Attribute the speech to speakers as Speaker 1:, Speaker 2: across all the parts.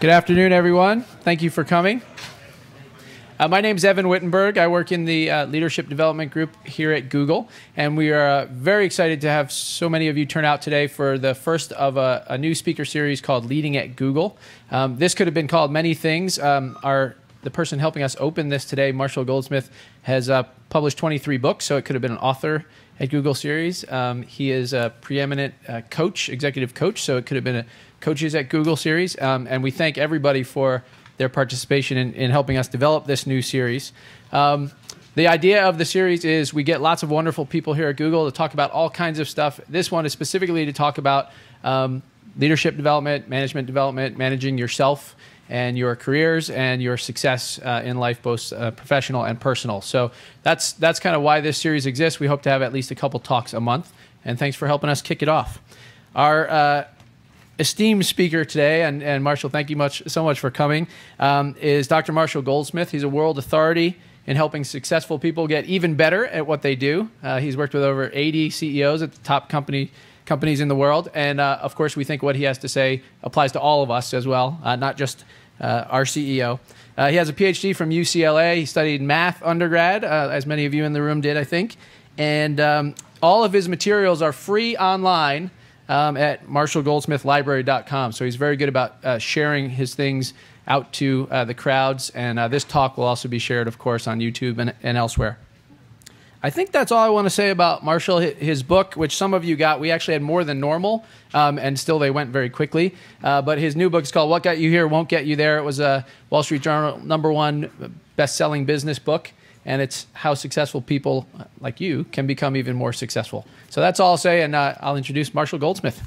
Speaker 1: Good afternoon, everyone. Thank you for coming. Uh, my name is Evan Wittenberg. I work in the uh, leadership development group here at Google, and we are uh, very excited to have so many of you turn out today for the first of a, a new speaker series called Leading at Google. Um, this could have been called many things. Um, our the person helping us open this today, Marshall Goldsmith, has uh, published 23 books, so it could have been an author at Google series. Um, he is a preeminent uh, coach, executive coach, so it could have been a coaches at Google series. Um, and we thank everybody for their participation in, in helping us develop this new series. Um, the idea of the series is we get lots of wonderful people here at Google to talk about all kinds of stuff. This one is specifically to talk about um, leadership development, management development, managing yourself and your careers and your success uh, in life, both uh, professional and personal. So that's that's kind of why this series exists. We hope to have at least a couple talks a month. And thanks for helping us kick it off. Our uh, esteemed speaker today, and, and Marshall, thank you much so much for coming, um, is Dr. Marshall Goldsmith. He's a world authority in helping successful people get even better at what they do. Uh, he's worked with over 80 CEOs at the top company companies in the world, and uh, of course, we think what he has to say applies to all of us as well, uh, not just uh, our CEO. Uh, he has a PhD from UCLA. He studied math undergrad, uh, as many of you in the room did, I think, and um, all of his materials are free online um, at marshallgoldsmithlibrary.com. So he's very good about uh, sharing his things out to uh, the crowds. And uh, this talk will also be shared, of course, on YouTube and, and elsewhere. I think that's all I want to say about Marshall. His book, which some of you got, we actually had more than normal, um, and still they went very quickly. Uh, but his new book is called What Got You Here Won't Get You There. It was a Wall Street Journal number one best selling business book and it's how successful people like you can become even more successful. So that's all I'll say, and uh, I'll introduce Marshall Goldsmith.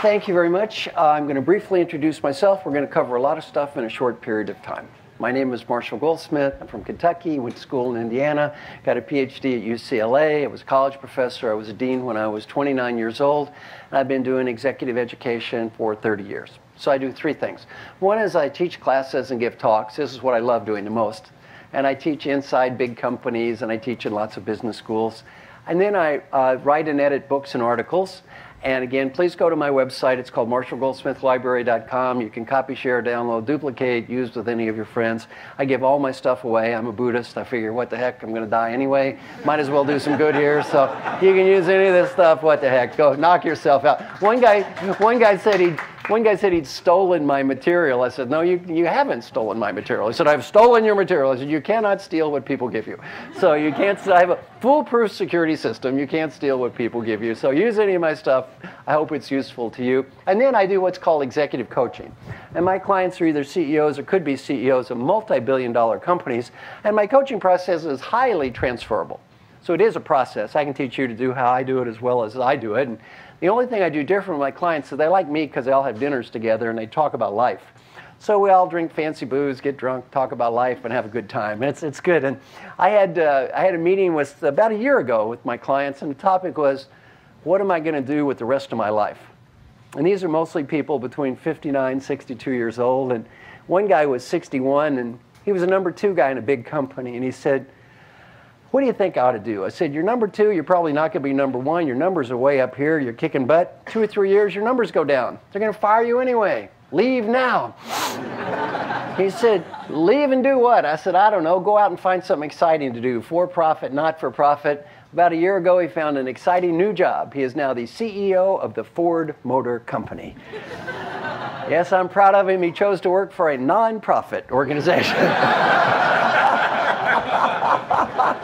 Speaker 2: Thank you very much. I'm going to briefly introduce myself. We're going to cover a lot of stuff in a short period of time. My name is Marshall Goldsmith. I'm from Kentucky, went to school in Indiana, got a PhD at UCLA. I was a college professor. I was a dean when I was 29 years old, and I've been doing executive education for 30 years. So I do three things. One is I teach classes and give talks. This is what I love doing the most. And I teach inside big companies, and I teach in lots of business schools. And then I uh, write and edit books and articles. And again, please go to my website. It's called marshallgoldsmithlibrary.com. You can copy, share, download, duplicate, use with any of your friends. I give all my stuff away. I'm a Buddhist. I figure, what the heck, I'm going to die anyway. Might as well do some good here. So you can use any of this stuff. What the heck? Go knock yourself out. One guy, one guy said he one guy said he'd stolen my material. I said, no, you, you haven't stolen my material. He said, I've stolen your material. I said, you cannot steal what people give you. So you can't, I have a foolproof security system. You can't steal what people give you. So use any of my stuff. I hope it's useful to you. And then I do what's called executive coaching. And my clients are either CEOs or could be CEOs of multi-billion dollar companies. And my coaching process is highly transferable. So it is a process. I can teach you to do how I do it as well as I do it. And the only thing I do different with my clients is they like me because they all have dinners together and they talk about life. So we all drink fancy booze, get drunk, talk about life, and have a good time. It's, it's good. And I had, uh, I had a meeting with about a year ago with my clients, and the topic was, what am I going to do with the rest of my life? And these are mostly people between 59, 62 years old. And one guy was 61, and he was a number two guy in a big company. And he said, what do you think I ought to do? I said, You're number two, you're probably not going to be number one. Your numbers are way up here. You're kicking butt. Two or three years, your numbers go down. They're going to fire you anyway. Leave now. he said, Leave and do what? I said, I don't know. Go out and find something exciting to do for profit, not for profit. About a year ago, he found an exciting new job. He is now the CEO of the Ford Motor Company. yes, I'm proud of him. He chose to work for a nonprofit organization.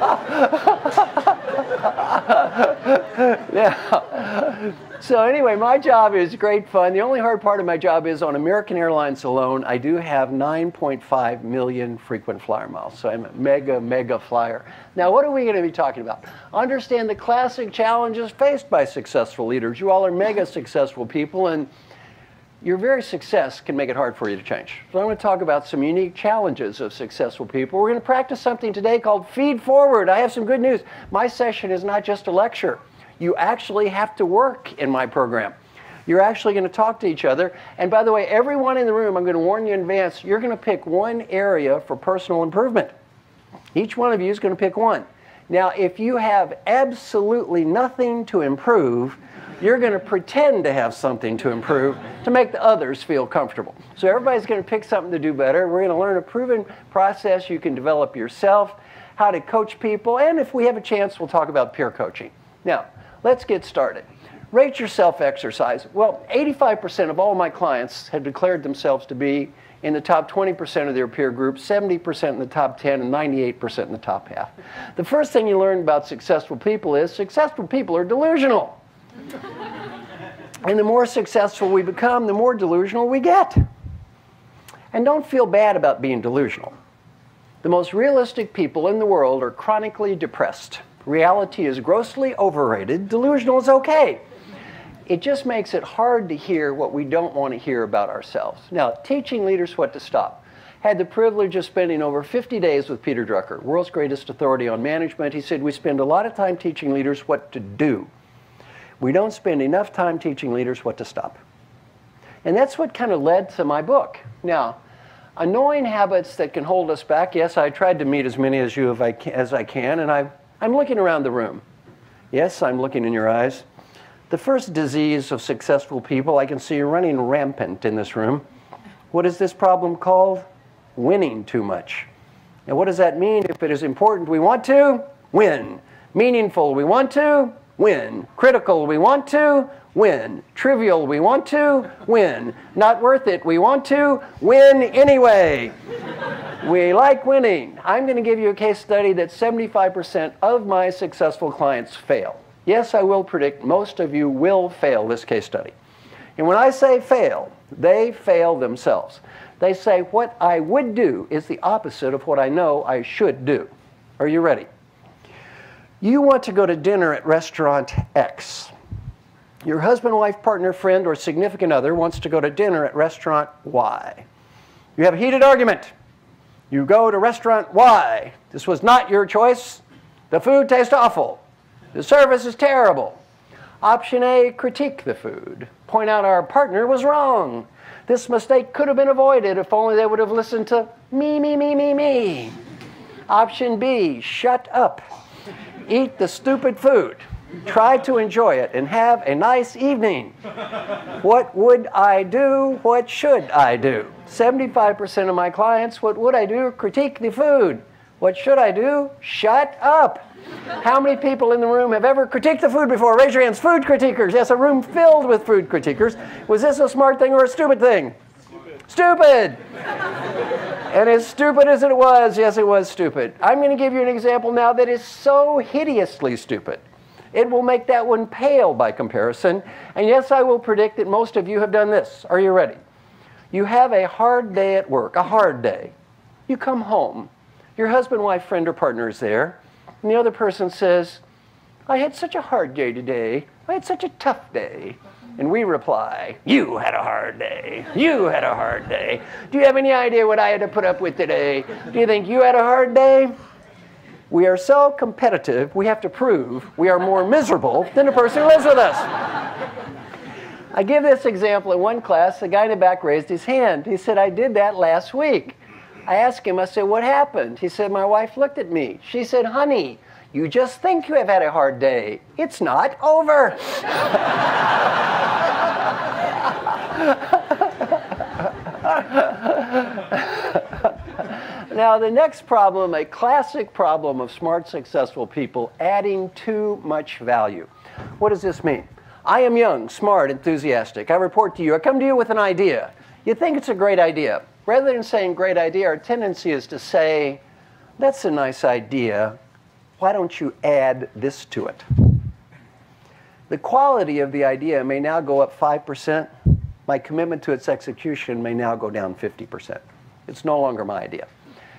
Speaker 2: yeah. So anyway, my job is great fun. The only hard part of my job is on American Airlines alone, I do have 9.5 million frequent flyer miles. So I'm a mega, mega flyer. Now, what are we going to be talking about? Understand the classic challenges faced by successful leaders. You all are mega successful people, and your very success can make it hard for you to change. So I'm going to talk about some unique challenges of successful people. We're going to practice something today called Feed Forward. I have some good news. My session is not just a lecture. You actually have to work in my program. You're actually going to talk to each other. And by the way, everyone in the room, I'm going to warn you in advance, you're going to pick one area for personal improvement. Each one of you is going to pick one. Now, if you have absolutely nothing to improve, you're going to pretend to have something to improve to make the others feel comfortable. So everybody's going to pick something to do better. We're going to learn a proven process you can develop yourself, how to coach people, and if we have a chance, we'll talk about peer coaching. Now, let's get started. Rate yourself exercise. Well, 85% of all my clients have declared themselves to be in the top 20% of their peer group, 70% in the top 10, and 98% in the top half. The first thing you learn about successful people is successful people are delusional. and the more successful we become, the more delusional we get. And don't feel bad about being delusional. The most realistic people in the world are chronically depressed. Reality is grossly overrated. Delusional is okay it just makes it hard to hear what we don't want to hear about ourselves. Now, teaching leaders what to stop. Had the privilege of spending over 50 days with Peter Drucker, world's greatest authority on management. He said, We spend a lot of time teaching leaders what to do. We don't spend enough time teaching leaders what to stop. And that's what kind of led to my book. Now, annoying habits that can hold us back. Yes, I tried to meet as many as you as I can, and I, I'm looking around the room. Yes, I'm looking in your eyes. The first disease of successful people I can see running rampant in this room. What is this problem called? Winning too much. And what does that mean? If it is important, we want to win. Meaningful, we want to win. Critical, we want to win. Trivial, we want to win. Not worth it, we want to win anyway. we like winning. I'm going to give you a case study that 75% of my successful clients fail. Yes, I will predict most of you will fail this case study. And when I say fail, they fail themselves. They say, What I would do is the opposite of what I know I should do. Are you ready? You want to go to dinner at restaurant X. Your husband, wife, partner, friend, or significant other wants to go to dinner at restaurant Y. You have a heated argument. You go to restaurant Y. This was not your choice. The food tastes awful. The service is terrible. Option A, critique the food. Point out our partner was wrong. This mistake could have been avoided if only they would have listened to me, me, me, me, me. Option B, shut up. Eat the stupid food. Try to enjoy it and have a nice evening. What would I do? What should I do? 75% of my clients, what would I do? Critique the food. What should I do? Shut up. How many people in the room have ever critiqued the food before? Raise your hands. Food critiquers. Yes, a room filled with food critiquers. Was this a smart thing or a stupid thing? Stupid. And as stupid as it was, yes, it was stupid. I'm going to give you an example now that is so hideously stupid. It will make that one pale by comparison. And yes, I will predict that most of you have done this. Are you ready? You have a hard day at work, a hard day. You come home. Your husband, wife, friend, or partner is there. And the other person says, I had such a hard day today. I had such a tough day. And we reply, You had a hard day. You had a hard day. Do you have any idea what I had to put up with today? Do you think you had a hard day? We are so competitive, we have to prove we are more miserable than the person who lives with us. I give this example in one class. The guy in the back raised his hand. He said, I did that last week. I asked him, I said, What happened? He said, My wife looked at me. She said, Honey, you just think you have had a hard day. It's not over. now, the next problem, a classic problem of smart, successful people, adding too much value. What does this mean? I am young, smart, enthusiastic. I report to you. I come to you with an idea. You think it's a great idea. Rather than saying great idea, our tendency is to say, that's a nice idea. Why don't you add this to it? The quality of the idea may now go up 5%. My commitment to its execution may now go down 50%. It's no longer my idea.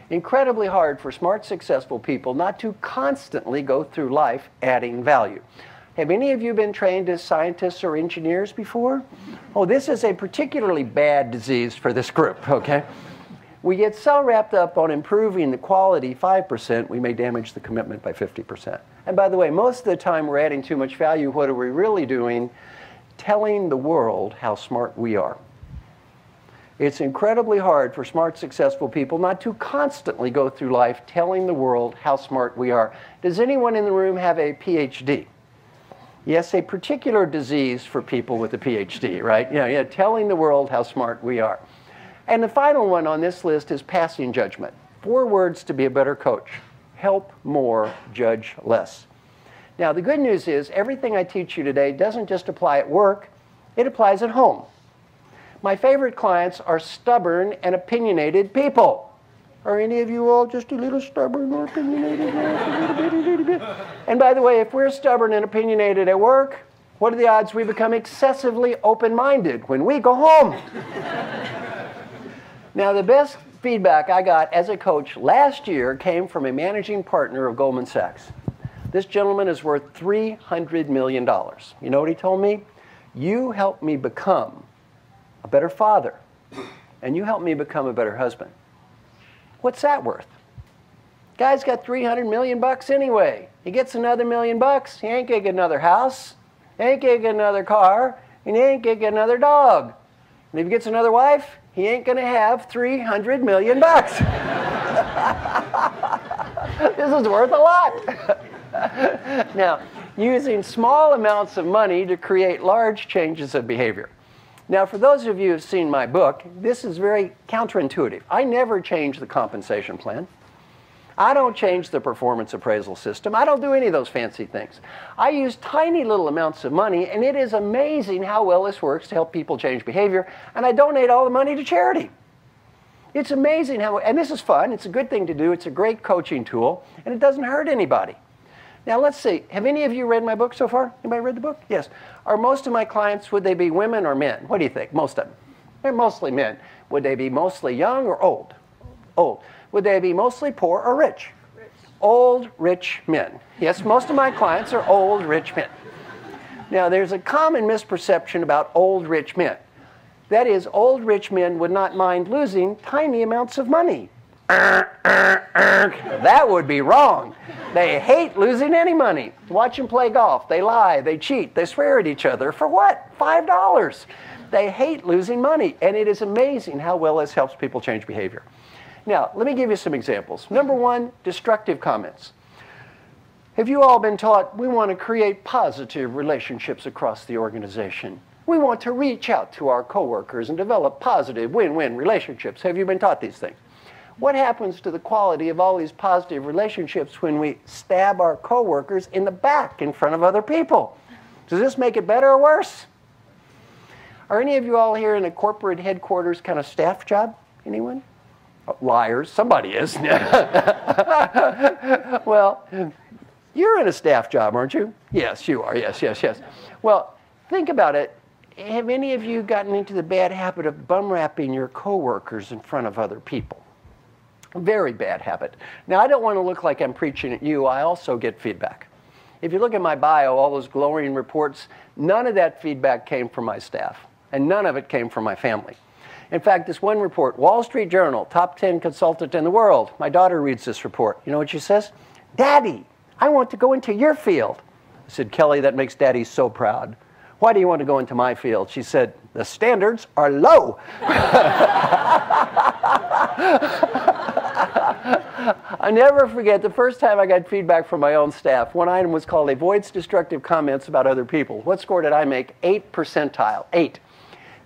Speaker 2: Incredibly hard for smart, successful people not to constantly go through life adding value. Have any of you been trained as scientists or engineers before? Oh, this is a particularly bad disease for this group, okay? We get so wrapped up on improving the quality 5%, we may damage the commitment by 50%. And by the way, most of the time we're adding too much value. What are we really doing? Telling the world how smart we are. It's incredibly hard for smart, successful people not to constantly go through life telling the world how smart we are. Does anyone in the room have a PhD? Yes, a particular disease for people with a PhD, right? Yeah, yeah, telling the world how smart we are. And the final one on this list is passing judgment. Four words to be a better coach help more, judge less. Now, the good news is everything I teach you today doesn't just apply at work, it applies at home. My favorite clients are stubborn and opinionated people. Are any of you all just a little stubborn or opinionated? and by the way, if we're stubborn and opinionated at work, what are the odds we become excessively open minded when we go home? Now, the best feedback I got as a coach last year came from a managing partner of Goldman Sachs. This gentleman is worth $300 million. You know what he told me? You helped me become a better father, and you helped me become a better husband. What's that worth? Guy's got 300 million bucks anyway. He gets another million bucks, he ain't gonna get another house, he ain't gonna get another car, and he ain't gonna get another dog. And if he gets another wife, he ain't gonna have 300 million bucks. this is worth a lot. now, using small amounts of money to create large changes of behavior. Now, for those of you who have seen my book, this is very counterintuitive. I never change the compensation plan. I don't change the performance appraisal system. I don't do any of those fancy things. I use tiny little amounts of money, and it is amazing how well this works to help people change behavior. And I donate all the money to charity. It's amazing how, and this is fun. It's a good thing to do. It's a great coaching tool, and it doesn't hurt anybody. Now let's see. Have any of you read my book so far? Anybody read the book? Yes. Are most of my clients, would they be women or men? What do you think? Most of them. They're mostly men. Would they be mostly young or old? Old. Would they be mostly poor or rich? Rich. Old, rich men. Yes, most of my clients are old, rich men. Now, there's a common misperception about old, rich men. That is, old, rich men would not mind losing tiny amounts of money. that would be wrong. They hate losing any money. Watch them play golf. They lie, they cheat, they swear at each other. For what? $5. They hate losing money. And it is amazing how well this helps people change behavior. Now, let me give you some examples. Number one, destructive comments. Have you all been taught we want to create positive relationships across the organization? We want to reach out to our coworkers and develop positive win-win relationships. Have you been taught these things? What happens to the quality of all these positive relationships when we stab our coworkers in the back in front of other people? Does this make it better or worse? Are any of you all here in a corporate headquarters kind of staff job? Anyone? Liars. Somebody is. well, you're in a staff job, aren't you? Yes, you are. Yes, yes, yes. Well, think about it. Have any of you gotten into the bad habit of bum rapping your coworkers in front of other people? Very bad habit. Now, I don't want to look like I'm preaching at you. I also get feedback. If you look at my bio, all those glowing reports, none of that feedback came from my staff, and none of it came from my family. In fact, this one report, Wall Street Journal, top 10 consultant in the world, my daughter reads this report. You know what she says? Daddy, I want to go into your field. I said, Kelly, that makes Daddy so proud. Why do you want to go into my field? She said, The standards are low. I never forget the first time I got feedback from my own staff. One item was called Avoids Destructive Comments About Other People. What score did I make? Eight percentile. Eight.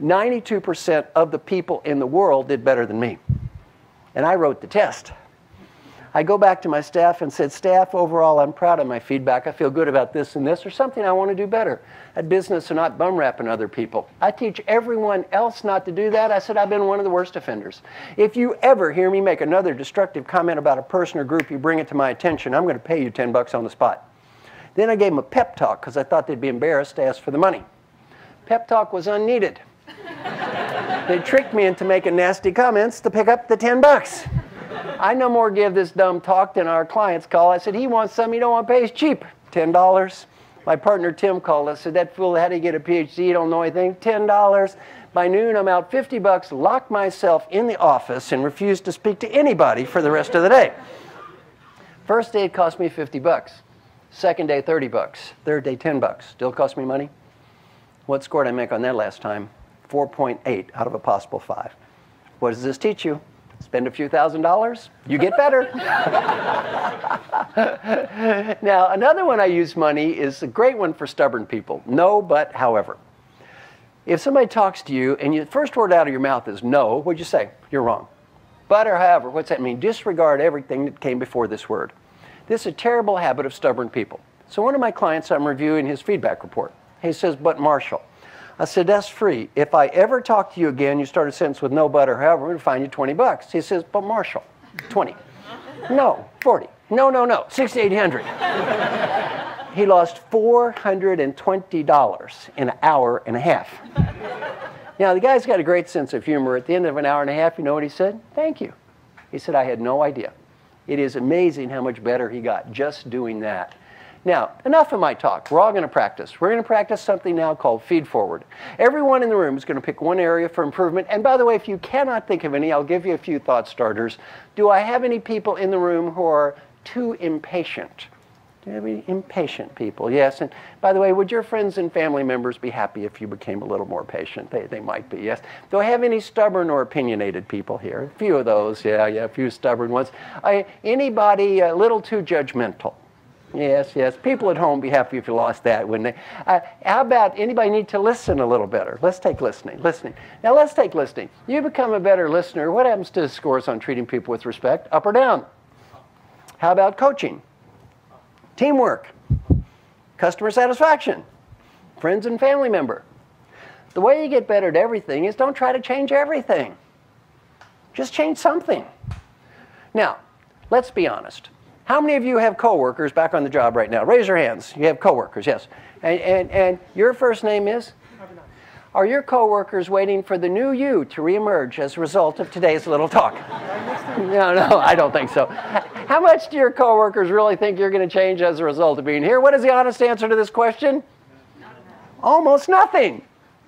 Speaker 2: 92% of the people in the world did better than me. And I wrote the test. I go back to my staff and said, Staff, overall, I'm proud of my feedback. I feel good about this and this, or something I want to do better. At business, and not bum rapping other people. I teach everyone else not to do that. I said, I've been one of the worst offenders. If you ever hear me make another destructive comment about a person or group, you bring it to my attention. I'm going to pay you 10 bucks on the spot. Then I gave them a pep talk because I thought they'd be embarrassed to ask for the money. Pep talk was unneeded. They tricked me into making nasty comments to pick up the 10 bucks. I no more give this dumb talk than our clients call. I said, he wants something he don't want to pay. It's cheap. $10. My partner Tim called us, said, that fool, how do you get a PhD? He don't know anything. $10. By noon, I'm out 50 bucks, locked myself in the office, and refuse to speak to anybody for the rest of the day. First day, it cost me 50 bucks. Second day, 30 bucks. Third day, 10 bucks. Still cost me money? What score did I make on that last time? 4.8 out of a possible 5. What does this teach you? Spend a few thousand dollars, you get better. now, another one I use money is a great one for stubborn people. No, but however. If somebody talks to you and the first word out of your mouth is no, what'd you say? You're wrong. But or however, what's that mean? Disregard everything that came before this word. This is a terrible habit of stubborn people. So one of my clients, I'm reviewing his feedback report. He says, but Marshall. I said, that's free. If I ever talk to you again, you start a sentence with no but or however, I'm going to find you 20 bucks. He says, but Marshall, 20. No, 40. No, no, no, 6,800. he lost $420 in an hour and a half. Now, the guy's got a great sense of humor. At the end of an hour and a half, you know what he said? Thank you. He said, I had no idea. It is amazing how much better he got just doing that. Now, enough of my talk. We're all going to practice. We're going to practice something now called feed forward. Everyone in the room is going to pick one area for improvement. And by the way, if you cannot think of any, I'll give you a few thought starters. Do I have any people in the room who are too impatient? Do you have any impatient people? Yes. And by the way, would your friends and family members be happy if you became a little more patient? They, they might be, yes. Do I have any stubborn or opinionated people here? A few of those, yeah, yeah, a few stubborn ones. I, anybody a little too judgmental? Yes, yes. People at home be happy if you lost that, wouldn't they? Uh, how about anybody need to listen a little better? Let's take listening. Listening. Now let's take listening. You become a better listener. What happens to the scores on treating people with respect? Up or down? How about coaching? Teamwork. Customer satisfaction. Friends and family member. The way you get better at everything is don't try to change everything. Just change something. Now, let's be honest. How many of you have coworkers back on the job right now? Raise your hands. You have coworkers, yes. And, and, and your first name is? Are your coworkers waiting for the new you to reemerge as a result of today's little talk? no, no, I don't think so. How much do your coworkers really think you're going to change as a result of being here? What is the honest answer to this question? Almost nothing.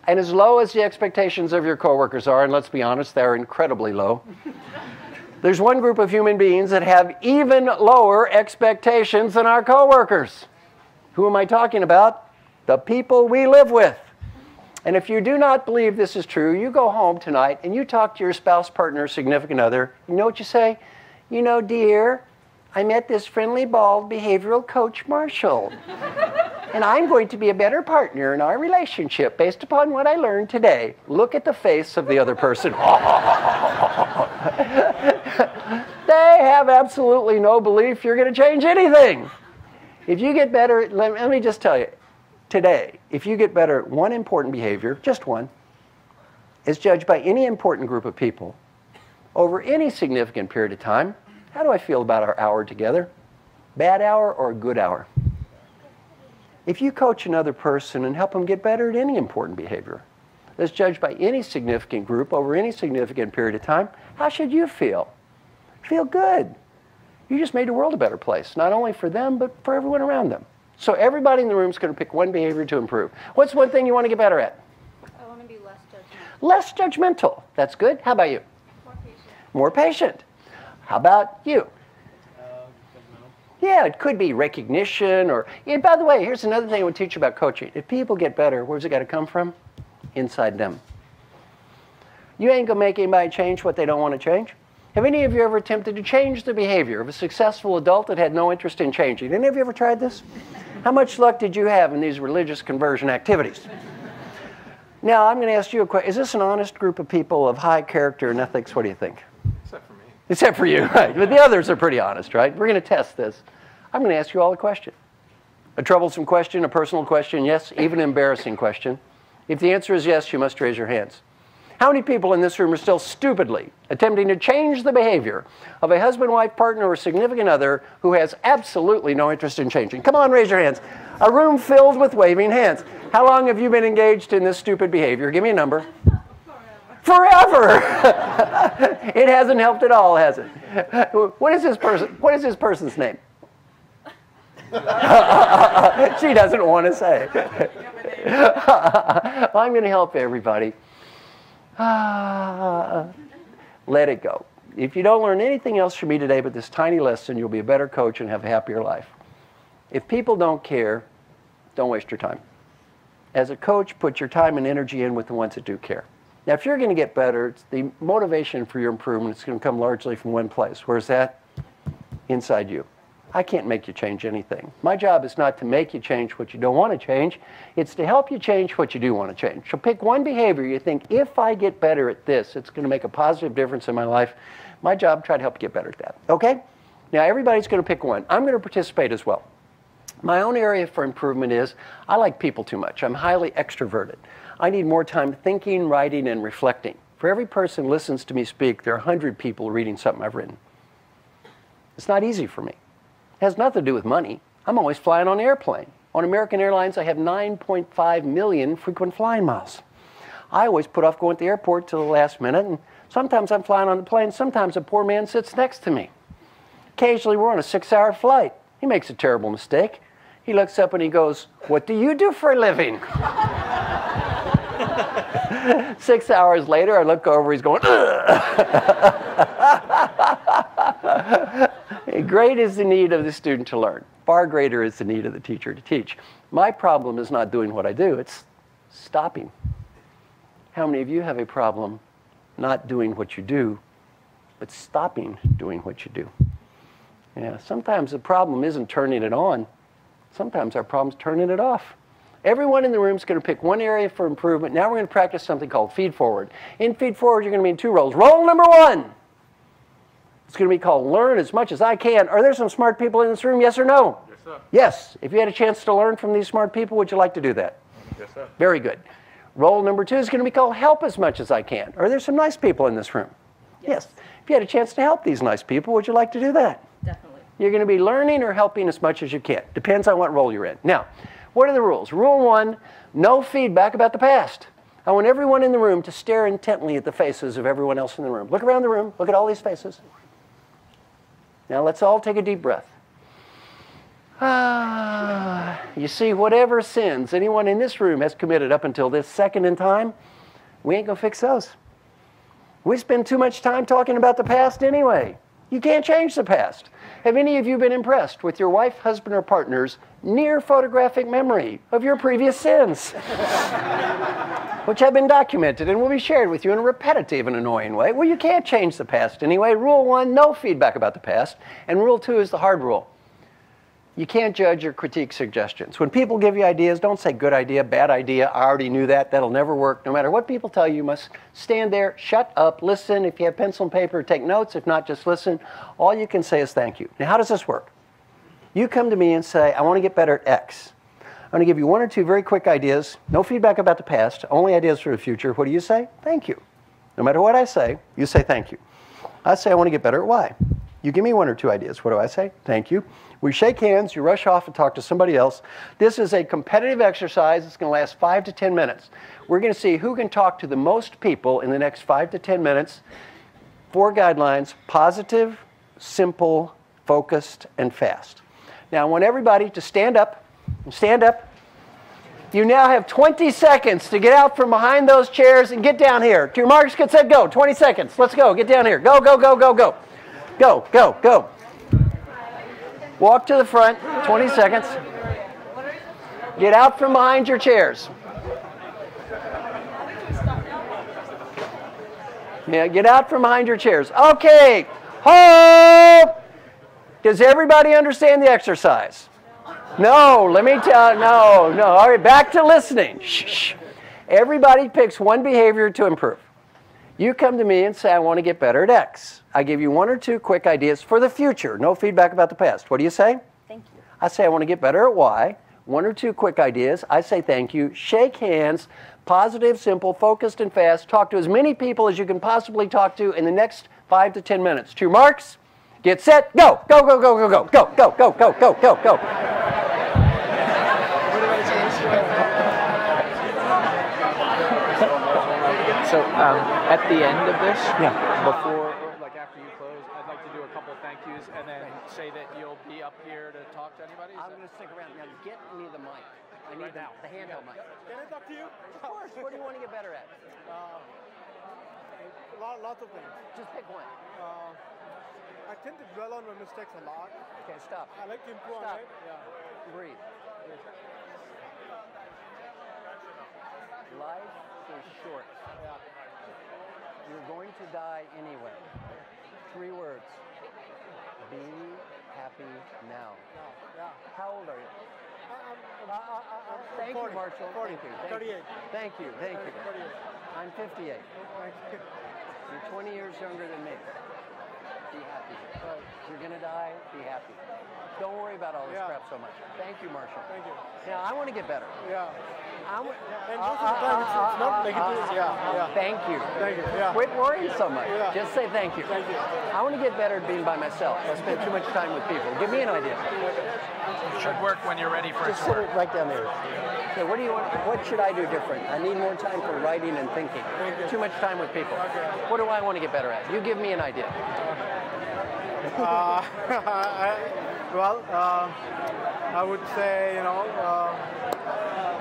Speaker 2: And as low as the expectations of your coworkers are, and let's be honest, they're incredibly low. There's one group of human beings that have even lower expectations than our coworkers. Who am I talking about? The people we live with. And if you do not believe this is true, you go home tonight and you talk to your spouse, partner, significant other. You know what you say? You know, dear, I met this friendly, bald behavioral coach, Marshall. and I'm going to be a better partner in our relationship based upon what I learned today. Look at the face of the other person. they have absolutely no belief you're going to change anything. If you get better, let, me just tell you today, if you get better at one important behavior, just one, is judged by any important group of people over any significant period of time, how do I feel about our hour together? Bad hour or a good hour? If you coach another person and help them get better at any important behavior, that's judged by any significant group over any significant period of time, how should you feel? Feel good. You just made the world a better place, not only for them, but for everyone around them. So everybody in the room is going to pick one behavior to improve. What's one thing you want to get better at?
Speaker 3: I want to be less judgmental.
Speaker 2: Less judgmental. That's good. How about you?
Speaker 3: More patient.
Speaker 2: More patient. How about you?
Speaker 4: Uh.
Speaker 2: Yeah, it could be recognition or. Yeah, by the way, here's another thing I would teach you about coaching. If people get better, where's it got to come from? Inside them. You ain't going to make anybody change what they don't want to change. Have any of you ever attempted to change the behavior of a successful adult that had no interest in changing? Any of you ever tried this? How much luck did you have in these religious conversion activities? Now, I'm going to ask you a question. Is this an honest group of people of high character and ethics? What do you think?
Speaker 4: Except for me.
Speaker 2: Except for you, right? But the others are pretty honest, right? We're going to test this. I'm going to ask you all a question. A troublesome question, a personal question, yes, even an embarrassing question. If the answer is yes, you must raise your hands. How many people in this room are still stupidly attempting to change the behavior of a husband, wife, partner, or significant other who has absolutely no interest in changing? Come on, raise your hands. A room filled with waving hands. How long have you been engaged in this stupid behavior? Give me a number. Forever. it hasn't helped at all, has it? What is this person? What is this person's name? she doesn't want to say. I'm going to help everybody. Ah, let it go. If you don't learn anything else from me today but this tiny lesson, you'll be a better coach and have a happier life. If people don't care, don't waste your time. As a coach, put your time and energy in with the ones that do care. Now, if you're going to get better, the motivation for your improvement is going to come largely from one place. Where's that? Inside you. I can't make you change anything. My job is not to make you change what you don't want to change. It's to help you change what you do want to change. So pick one behavior you think, if I get better at this, it's going to make a positive difference in my life. My job, try to help you get better at that. Okay? Now, everybody's going to pick one. I'm going to participate as well. My own area for improvement is I like people too much. I'm highly extroverted. I need more time thinking, writing, and reflecting. For every person listens to me speak, there are 100 people reading something I've written. It's not easy for me. It has nothing to do with money. I'm always flying on an airplane. On American Airlines, I have 9.5 million frequent flying miles. I always put off going to the airport till the last minute, and sometimes I'm flying on the plane, sometimes a poor man sits next to me. Occasionally, we're on a six hour flight. He makes a terrible mistake. He looks up and he goes, What do you do for a living? Six hours later, I look over, he's going, Great is the need of the student to learn. Far greater is the need of the teacher to teach. My problem is not doing what I do, it's stopping. How many of you have a problem not doing what you do, but stopping doing what you do? Yeah, sometimes the problem isn't turning it on. Sometimes our problem is turning it off. Everyone in the room is going to pick one area for improvement. Now we're going to practice something called feed forward. In feed forward, you're going to be in two roles. Role number one. It's going to be called learn as much as I can. Are there some smart people in this room? Yes or no?
Speaker 4: Yes, sir.
Speaker 2: Yes. If you had a chance to learn from these smart people, would you like to do that?
Speaker 4: Yes, sir.
Speaker 2: Very good. Role number two is going to be called help as much as I can. Are there some nice people in this room? Yes. If you had a chance to help these nice people, would you like to do that?
Speaker 5: Definitely.
Speaker 2: You're going to be learning or helping as much as you can. Depends on what role you're in. Now, what are the rules? Rule one no feedback about the past. I want everyone in the room to stare intently at the faces of everyone else in the room. Look around the room, look at all these faces. Now, let's all take a deep breath. Ah, you see, whatever sins anyone in this room has committed up until this second in time, we ain't gonna fix those. We spend too much time talking about the past anyway. You can't change the past. Have any of you been impressed with your wife, husband, or partner's near photographic memory of your previous sins? Which have been documented and will be shared with you in a repetitive and annoying way. Well, you can't change the past anyway. Rule one no feedback about the past. And rule two is the hard rule you can't judge or critique suggestions. When people give you ideas, don't say good idea, bad idea, I already knew that, that'll never work. No matter what people tell you, you must stand there, shut up, listen. If you have pencil and paper, take notes. If not, just listen. All you can say is thank you. Now, how does this work? You come to me and say, I want to get better at X. I'm going to give you one or two very quick ideas. No feedback about the past, only ideas for the future. What do you say? Thank you. No matter what I say, you say thank you. I say I want to get better at Y. You give me one or two ideas. What do I say? Thank you. We shake hands, you rush off and talk to somebody else. This is a competitive exercise. It's going to last five to 10 minutes. We're going to see who can talk to the most people in the next five to 10 minutes. Four guidelines positive, simple, focused, and fast. Now, I want everybody to stand up. Stand up. You now have 20 seconds to get out from behind those chairs and get down here. To your marks, get set, go. 20 seconds. Let's go. Get down here. Go, go, go, go, go. Go, go, go. Walk to the front, 20 seconds. Get out from behind your chairs. Yeah, get out from behind your chairs. Okay, hold. Does everybody understand the exercise? No, let me tell, no, no. All right, back to listening. Shh, shh. Everybody picks one behavior to improve. You come to me and say, I want to get better at X. I give you one or two quick ideas for the future. No feedback about the past. What do you say?
Speaker 5: Thank you.
Speaker 2: I say, I want to get better at Y. One or two quick ideas. I say, thank you. Shake hands. Positive, simple, focused, and fast. Talk to as many people as you can possibly talk to in the next five to 10 minutes. Two marks. Get set. Go. Go, go, go, go, go. Go, go, go, go, go, go, go.
Speaker 6: So um, at the end of this,
Speaker 2: Yeah.
Speaker 6: before like after you close, I'd like to do a couple thank yous and then say that you'll be up here to talk to anybody.
Speaker 2: I'm going to stick around. Now, get me the mic. I need
Speaker 6: Right now.
Speaker 2: the, the handheld mic.
Speaker 4: Can I talk to you?
Speaker 2: Of course. What do you want to get better at?
Speaker 4: Uh, lot, lots of things.
Speaker 2: Just pick one.
Speaker 4: Uh, I tend to dwell on my mistakes a lot.
Speaker 2: Okay, stop.
Speaker 4: I like to improve
Speaker 2: Stop.
Speaker 4: on it. Yeah.
Speaker 2: Breathe. Life is short.
Speaker 4: Yeah.
Speaker 2: You're going to die anyway. Three words. Be happy now.
Speaker 4: Yeah.
Speaker 2: How old are you?
Speaker 4: I'm,
Speaker 2: uh, uh, thank
Speaker 4: 40,
Speaker 2: you, Marshall.
Speaker 4: 40,
Speaker 2: Thank you. Thank you.
Speaker 4: 38.
Speaker 2: Thank you. Thank you.
Speaker 4: 38.
Speaker 2: I'm 58. You're 20 years younger than me. Be happy. You're gonna die. Be happy. Don't worry about all this
Speaker 4: Yeah.
Speaker 2: crap so much. Thank you, Marshall.
Speaker 4: Thank you.
Speaker 2: Now I want to get better.
Speaker 4: Yeah.
Speaker 2: I w-
Speaker 4: And
Speaker 2: uh,
Speaker 4: most of the uh, time it's, it's not negative. Yeah. Uh, yeah.
Speaker 2: Thank you.
Speaker 4: Thank you. Yeah.
Speaker 2: Quit worrying so much.
Speaker 4: Yeah.
Speaker 2: Just say thank you.
Speaker 4: Thank you.
Speaker 2: I want to get better at being by myself. I spend too much time with people. Give me an idea.
Speaker 6: Should work when you're ready for it
Speaker 2: Just sit
Speaker 6: work.
Speaker 2: it right down there. Okay, what do you want? What should I do different? I need more time for writing and thinking. Too much time with people. Okay. What do I want to get better at? You give me an idea.
Speaker 4: Uh, Uh, well, uh, I would say, you know, uh,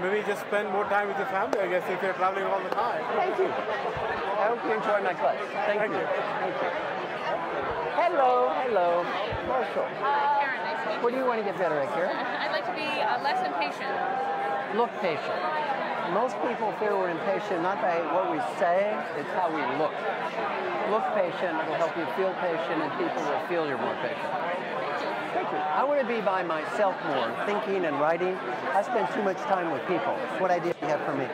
Speaker 4: maybe just spend more time with your family, I guess, if you're traveling all the time.
Speaker 2: Thank you. I hope you enjoy my class. Thank,
Speaker 4: Thank
Speaker 2: you.
Speaker 4: you.
Speaker 2: Thank you. Hello, hello. Marshall,
Speaker 3: Hi, Karen. Nice to meet you.
Speaker 2: what do you want to get better at, Karen?
Speaker 3: I'd like to be uh, less impatient.
Speaker 2: Look patient. Most people feel we're impatient not by what we say, it's how we look. Look patient it'll help you feel patient, and people will feel you're more patient. Thank you. I want to be by myself more, thinking and writing. I spend too much time with people. What idea do you have for me?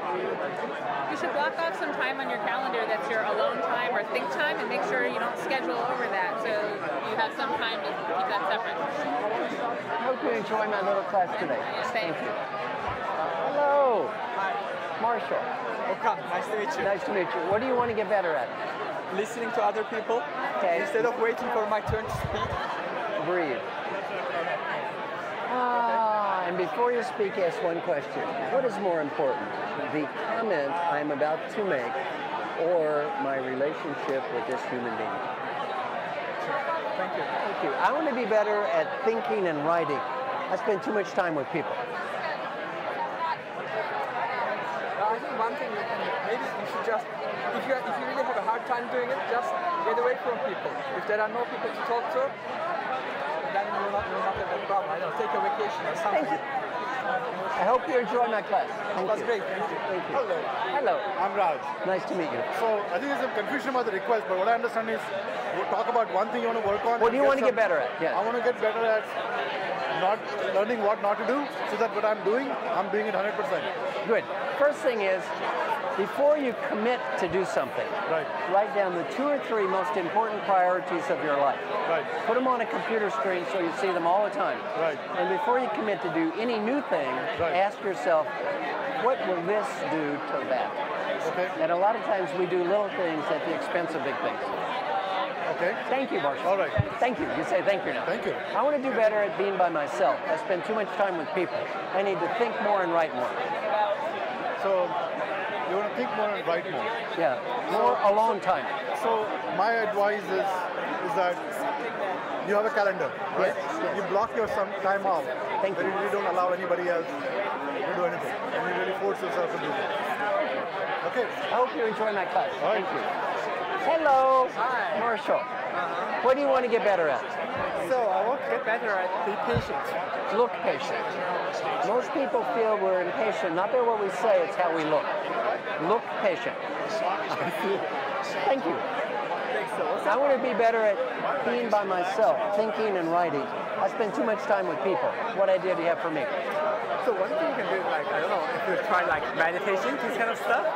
Speaker 3: You should block off some time on your calendar that's your alone time or think time and make sure you don't schedule over that so you have some time to keep that separate.
Speaker 2: I hope you enjoy my little class today.
Speaker 3: Thank
Speaker 2: you. Uh, hello. Marshall.
Speaker 5: Okay, nice to meet you.
Speaker 2: Nice to meet you. What do you want to get better at?
Speaker 5: Listening to other people
Speaker 2: Okay.
Speaker 5: instead of waiting for my turn to speak.
Speaker 2: Breathe. Ah, and before you speak, ask one question. What is more important, the comment I'm about to make or my relationship with this human being?
Speaker 5: Thank you.
Speaker 2: Thank you. I want to be better at thinking and writing. I spend too much time with people.
Speaker 5: I think you can maybe you should just if you if you really have a hard time doing it, just get away from people. If there are no people to talk to, then you will not you will not have that problem. I don't know, take a vacation or something.
Speaker 2: Thank you. I hope you enjoy my class. Thank
Speaker 5: That's
Speaker 2: you.
Speaker 5: great. Thank you.
Speaker 2: Thank you.
Speaker 7: Hello,
Speaker 2: Hello.
Speaker 7: I'm Raj.
Speaker 2: Nice to meet you.
Speaker 7: So I think there's some confusion about the request, but what I understand is we'll talk about one thing you want to work on.
Speaker 2: What do you want to get better at? Yes.
Speaker 7: I want to get better at not learning what not to do, so that what I'm doing, I'm doing it 100%.
Speaker 2: Good. First thing is, before you commit to do something,
Speaker 7: Right.
Speaker 2: write down the two or three most important priorities of your life.
Speaker 7: Right.
Speaker 2: Put them on a computer screen so you see them all the time.
Speaker 7: Right.
Speaker 2: And before you commit to do any new thing,
Speaker 7: Right.
Speaker 2: ask yourself, what will this do to that?
Speaker 7: Okay.
Speaker 2: And a lot of times we do little things at the expense of big things.
Speaker 7: Okay.
Speaker 2: Thank you, Marshall.
Speaker 7: All right.
Speaker 2: Thank you. You say thank you now.
Speaker 7: Thank you.
Speaker 2: I want to do better at being by myself. I spend too much time with people. I need to think more and write more.
Speaker 7: So you want to think more and write more.
Speaker 2: Yeah, more alone time.
Speaker 7: So my advice is is that you have a calendar, right?
Speaker 2: Yes, yes.
Speaker 7: You block your some time out.
Speaker 2: Thank you.
Speaker 7: you really don't allow anybody else to do anything, and you really force yourself to do it. Okay.
Speaker 2: I hope you enjoy my class.
Speaker 7: Right.
Speaker 2: Thank you. Hello,
Speaker 5: Hi.
Speaker 2: Marshall. Uh-huh. What do you want to get better at?
Speaker 5: So I want to get better at be patient.
Speaker 2: Look patient. Most people feel we're impatient, not by what we say, it's how we look. Look patient. Thank you. I want to be better at being by myself, thinking and writing. I spend too much time with people. What idea do you have for me?
Speaker 5: So one thing you can do is like I don't know if you try like meditation, this kind of stuff.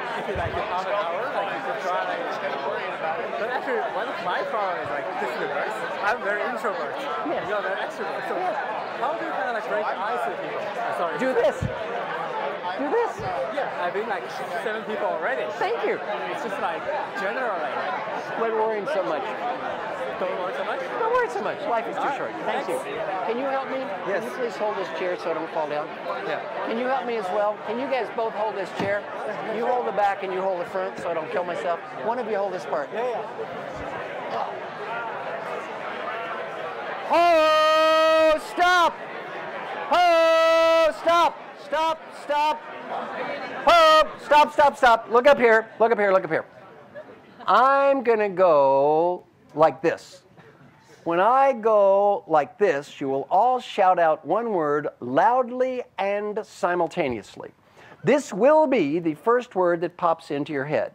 Speaker 5: Like if you like half an hour, like you could try like But actually one of my problems is like this reverse. I'm very introvert.
Speaker 2: Yes.
Speaker 5: You're very extrovert. So how do you kind of like break ice with people? Sorry.
Speaker 2: Do this. Do this.
Speaker 5: Yeah, I've been like seven people already.
Speaker 2: Thank you.
Speaker 5: It's just like generally
Speaker 2: Quit worrying so much.
Speaker 5: Don't worry so much.
Speaker 2: Don't worry so much. Life is too
Speaker 5: All right.
Speaker 2: short. Thank you. Can you help me?
Speaker 5: Yes.
Speaker 2: Can you please hold this chair so I don't fall down?
Speaker 5: Yeah.
Speaker 2: Can you help me as well? Can you guys both hold this chair? You hold the back and you hold the front so I don't kill myself. One of you hold this part.
Speaker 5: Yeah, yeah.
Speaker 2: Oh, stop! Oh, stop! Stop! Stop! Oh, stop! Stop! Stop! Look up here! Look up here! Look up here! I'm gonna go like this. When I go like this, you will all shout out one word loudly and simultaneously. This will be the first word that pops into your head.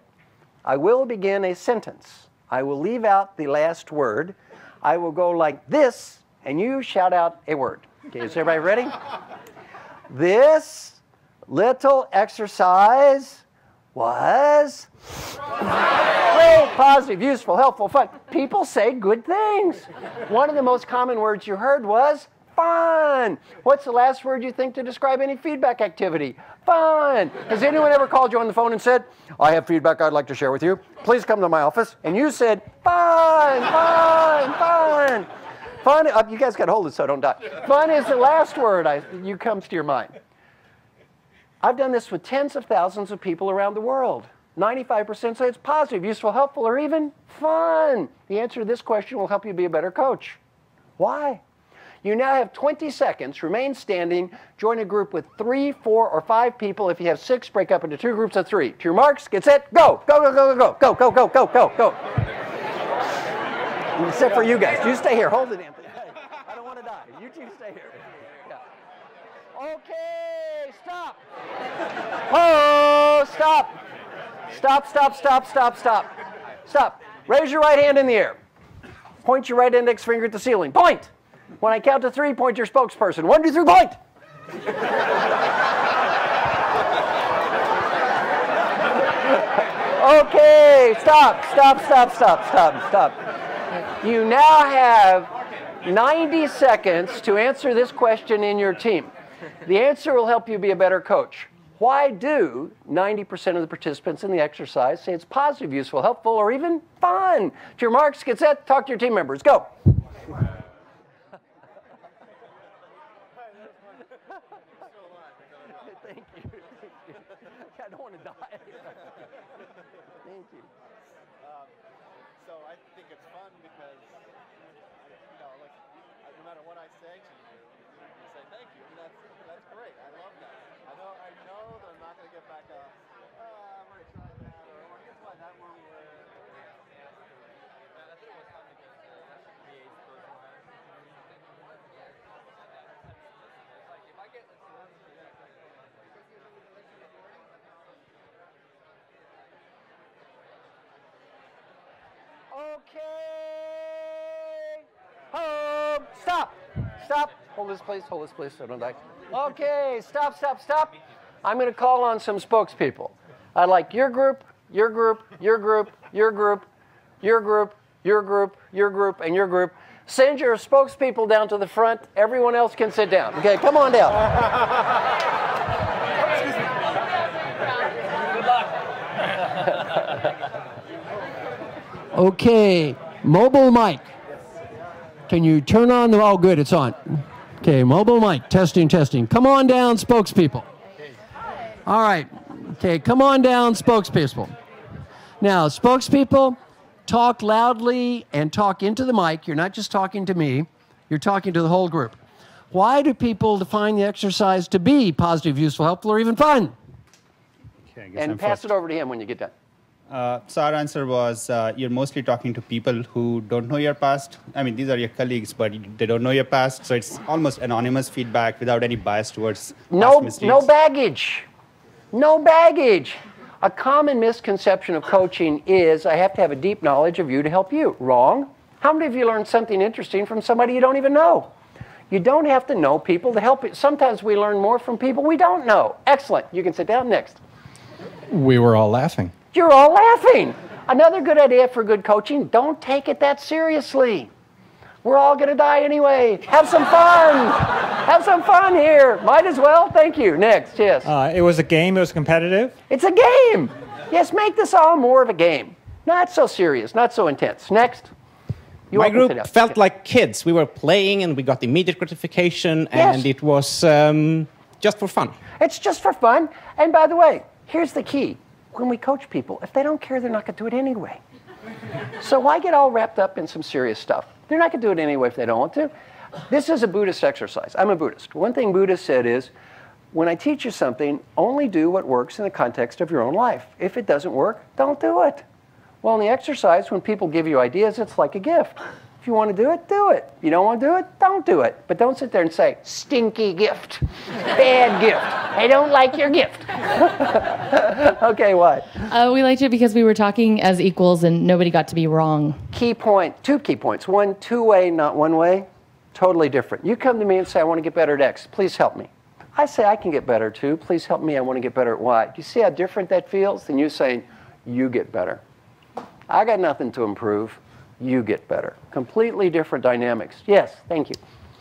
Speaker 2: I will begin a sentence. I will leave out the last word. I will go like this, and you shout out a word. Okay, is everybody ready? This little exercise was great, positive, useful, helpful, fun. People say good things. One of the most common words you heard was fun. What's the last word you think to describe any feedback activity? Fun. Has anyone ever called you on the phone and said, I have feedback I'd like to share with you. Please come to my office. And you said, fun, fun, fun. Fun, uh, you guys got to hold it so don't die. Fun is the last word I, you comes to your mind. I've done this with tens of thousands of people around the world. 95% say it's positive, useful, helpful, or even fun. The answer to this question will help you be a better coach. Why? You now have 20 seconds. Remain standing. Join a group with three, four, or five people. If you have six, break up into two groups of three. To your marks, get set, go. Go, go, go, go, go, go, go, go, go, go. Except for you guys. You stay here. Hold it, Anthony. I don't want to die. You two stay here. Okay, stop. Oh, stop. Stop, stop, stop, stop, stop. Stop. Raise your right hand in the air. Point your right index finger at the ceiling. Point. When I count to three, point your spokesperson. One, two, three, point. okay, stop, stop, stop, stop, stop, stop. You now have 90 seconds to answer this question in your team. The answer will help you be a better coach. Why do 90% of the participants in the exercise say it's positive, useful, helpful, or even fun? To your marks, get set, talk to your team members. Go. Thank you. I don't want to die. Thank you.
Speaker 7: Um, so I think it's fun because, you know, like no matter what I say to you, you say thank you. And that's that's great. I love that. I know I know that I'm not going to get back a. Uh, I'm already tried that, or, or guess what? That won't work.
Speaker 2: Okay. Home. Stop. Stop. Hold this, place. Hold this, place. I don't die. Okay. Stop, stop, stop. I'm going to call on some spokespeople. I'd like your group, your group, your group, your group, your group, your group, your group, and your group. Send your spokespeople down to the front. Everyone else can sit down. Okay, come on down. Okay, mobile mic. Can you turn on the, oh good, it's on. Okay, mobile mic, testing, testing. Come on down, spokespeople. All right, okay, come on down, spokespeople. Now, spokespeople, talk loudly and talk into the mic. You're not just talking to me, you're talking to the whole group. Why do people define the exercise to be positive, useful, helpful, or even fun?
Speaker 8: Okay, I guess
Speaker 2: And
Speaker 8: I'm
Speaker 2: pass
Speaker 8: first.
Speaker 2: it over to him when you get done.
Speaker 8: Uh, so our answer was uh, you're mostly talking to people who don't know your past. I mean, these are your colleagues, but they don't know your past. So it's almost anonymous feedback without any bias towards
Speaker 2: No,
Speaker 8: past misdeeds.
Speaker 2: no baggage. No baggage. A common misconception of coaching is I have to have a deep knowledge of you to help you. Wrong. How many of you learned something interesting from somebody you don't even know? You don't have to know people to help you. Sometimes we learn more from people we don't know. Excellent. You can sit down next.
Speaker 9: We were all laughing.
Speaker 2: You're all laughing. Another good idea for good coaching don't take it that seriously. We're all going to die anyway. Have some fun. Have some fun here. Might as well. Thank you. Next, yes.
Speaker 10: Uh, it was a game. It was competitive.
Speaker 2: It's a game. Yes, make this all more of a game. Not so serious, not so intense. Next. You
Speaker 11: My
Speaker 2: all can sit
Speaker 11: group
Speaker 2: down.
Speaker 11: felt like kids. We were playing and we got immediate gratification,
Speaker 2: Yes.
Speaker 11: and it was um, just for fun.
Speaker 2: It's just for fun. And by the way, here's the key. When we coach people, if they don't care, they're not going to do it anyway. so why get all wrapped up in some serious stuff? They're not going to do it anyway if they don't want to. This is a Buddhist exercise. I'm a Buddhist. One thing Buddha said is, when I teach you something, only do what works in the context of your own life. If it doesn't work, don't do it. Well, in the exercise, when people give you ideas, it's like a gift. If you want to do it, do it. If you don't want to do it, don't do it. But don't sit there and say, stinky gift, bad gift. I don't like your gift. okay, what?
Speaker 12: Uh, we liked it because we were talking as equals and nobody got to be wrong.
Speaker 2: Key point, two key points. One, two way, not one way. Totally different. You come to me and say, I want to get better at X. Please help me. I say, I can get better too. Please help me. I want to get better at Y. Do you see how different that feels than you saying, you get better? I got nothing to improve. You get better. Completely different dynamics. Yes, thank you.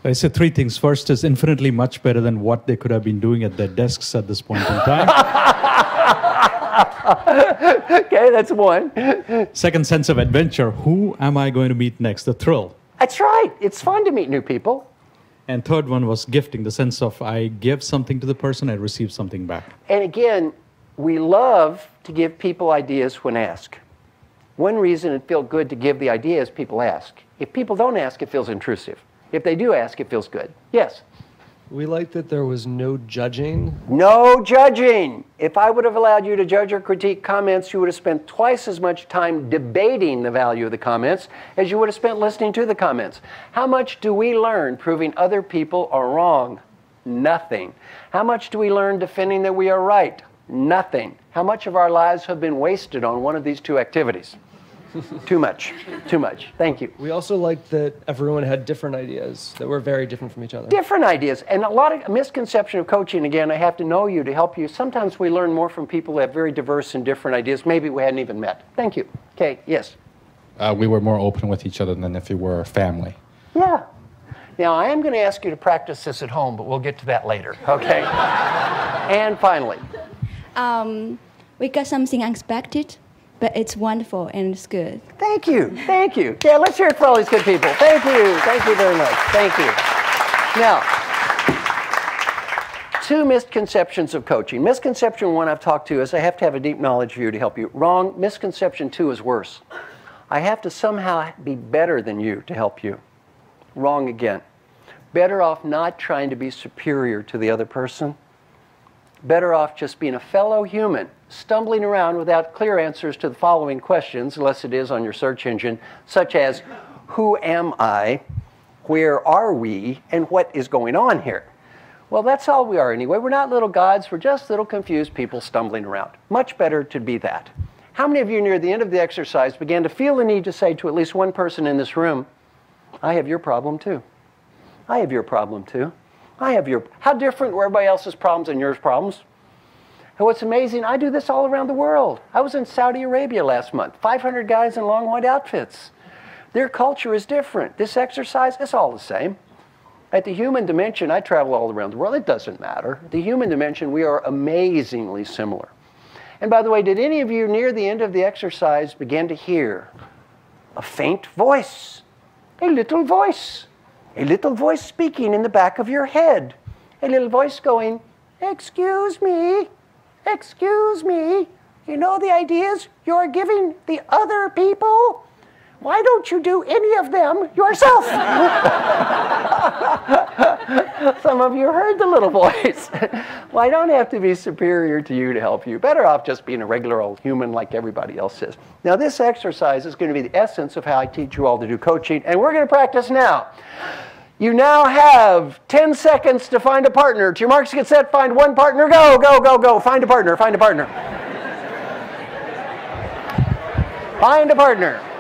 Speaker 9: I said three things. First is infinitely much better than what they could have been doing at their desks at this point in time.
Speaker 2: okay, that's one.
Speaker 9: Second, sense of adventure. Who am I going to meet next? The thrill.
Speaker 2: That's right. It's fun to meet new people.
Speaker 9: And third one was gifting, the sense of I give something to the person, I receive something back.
Speaker 2: And again, we love to give people ideas when asked. One reason it feels good to give the idea is people ask. If people don't ask, it feels intrusive. If they do ask, it feels good. Yes?
Speaker 13: We liked that there was no judging.
Speaker 2: No judging. If I would have allowed you to judge or critique comments, you would have spent twice as much time debating the value of the comments as you would have spent listening to the comments. How much do we learn proving other people are wrong? Nothing. How much do we learn defending that we are right? Nothing. How much of our lives have been wasted on one of these two activities? Too much. Too much. Thank you.
Speaker 13: We also liked that everyone had different ideas that were very different from each other.
Speaker 2: Different ideas. And a lot of misconception of coaching, again, I have to know you to help you. Sometimes we learn more from people who have very diverse and different ideas. Maybe we hadn't even met. Thank you. Okay, yes.
Speaker 14: Uh, we were more open with each other than if we were a family.
Speaker 2: Yeah. Now, I am going to ask you to practice this at home, but we'll get to that later, okay? and finally.
Speaker 15: Um, we got something unexpected but it's wonderful and it's good.
Speaker 2: Thank you. Thank you. Yeah, let's hear it for all these good people. Thank you. Thank you very much. Thank you. Now, two misconceptions of coaching. Misconception one I've talked to is I have to have a deep knowledge of you to help you. Wrong. Misconception two is worse. I have to somehow be better than you to help you. Wrong again. Better off not trying to be superior to the other person. Better off just being a fellow human stumbling around without clear answers to the following questions, unless it is on your search engine, such as Who am I? Where are we? And what is going on here? Well, that's all we are anyway. We're not little gods, we're just little confused people stumbling around. Much better to be that. How many of you near the end of the exercise began to feel the need to say to at least one person in this room, I have your problem too? I have your problem too. I have your. How different were everybody else's problems and yours problems? And what's amazing, I do this all around the world. I was in Saudi Arabia last month, 500 guys in long white outfits. Their culture is different. This exercise is all the same. At the human dimension, I travel all around the world. It doesn't matter. The human dimension, we are amazingly similar. And by the way, did any of you near the end of the exercise begin to hear a faint voice? A little voice. A little voice speaking in the back of your head. A little voice going, Excuse me. Excuse me, you know the ideas you're giving the other people? Why don't you do any of them yourself? Some of you heard the little voice. well, I don't have to be superior to you to help you. Better off just being a regular old human like everybody else is. Now, this exercise is going to be the essence of how I teach you all to do coaching, and we're going to practice now. You now have 10 seconds to find a partner. To your marks, get set, find one partner. Go, go, go, go. Find a partner, find a partner. find a partner.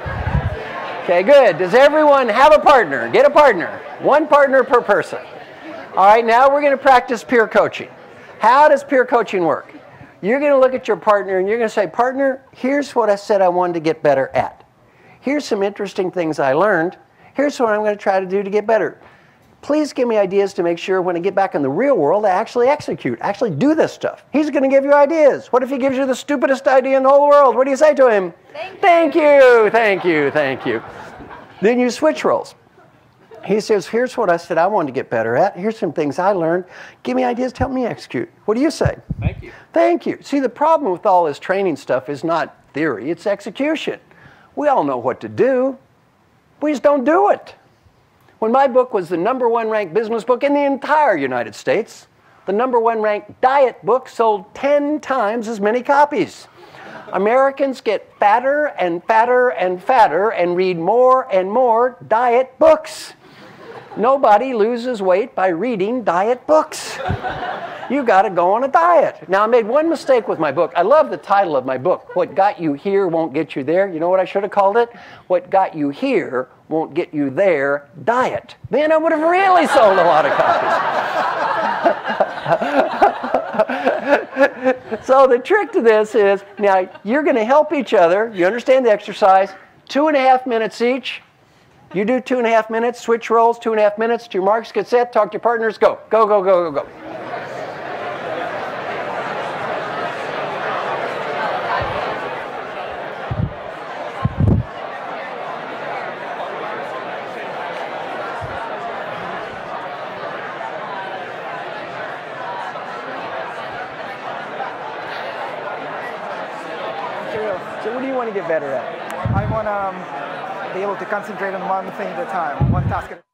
Speaker 2: Okay, good. Does everyone have a partner? Get a partner. One partner per person. All right, now we're going to practice peer coaching. How does peer coaching work? You're going to look at your partner and you're going to say, Partner, here's what I said I wanted to get better at. Here's some interesting things I learned. Here's what I'm going to try to do to get better. Please give me ideas to make sure when I get back in the real world, I actually execute, actually do this stuff. He's going to give you ideas. What if he gives you the stupidest idea in the whole world? What do you say to him? Thank you, thank you, thank you. Then you switch roles. He says, Here's what I said I wanted to get better at. Here's some things I learned. Give me ideas to help me execute. What do you say?
Speaker 1: Thank you.
Speaker 2: Thank you. See, the problem with all this training stuff is not theory, it's execution. We all know what to do. We just don't do it. When my book was the number one ranked business book in the entire United States, the number one ranked diet book sold 10 times as many copies. Americans get fatter and fatter and fatter and read more and more diet books. Nobody loses weight by reading diet books. You got to go on a diet. Now, I made one mistake with my book. I love the title of my book. What got you here won't get you there. You know what I should have called it? What got you here won't get you there. Diet. Then I would have really sold a lot of copies. so the trick to this is now you're going to help each other. You understand the exercise. Two and a half minutes each. You do two and a half minutes, switch roles, two and a half minutes, to your marks, get set, talk to your partners, go. Go, go, go, go, go. So what do you want to get better at?
Speaker 16: I want to um, be able to concentrate on one thing at a time, one task at a Hello.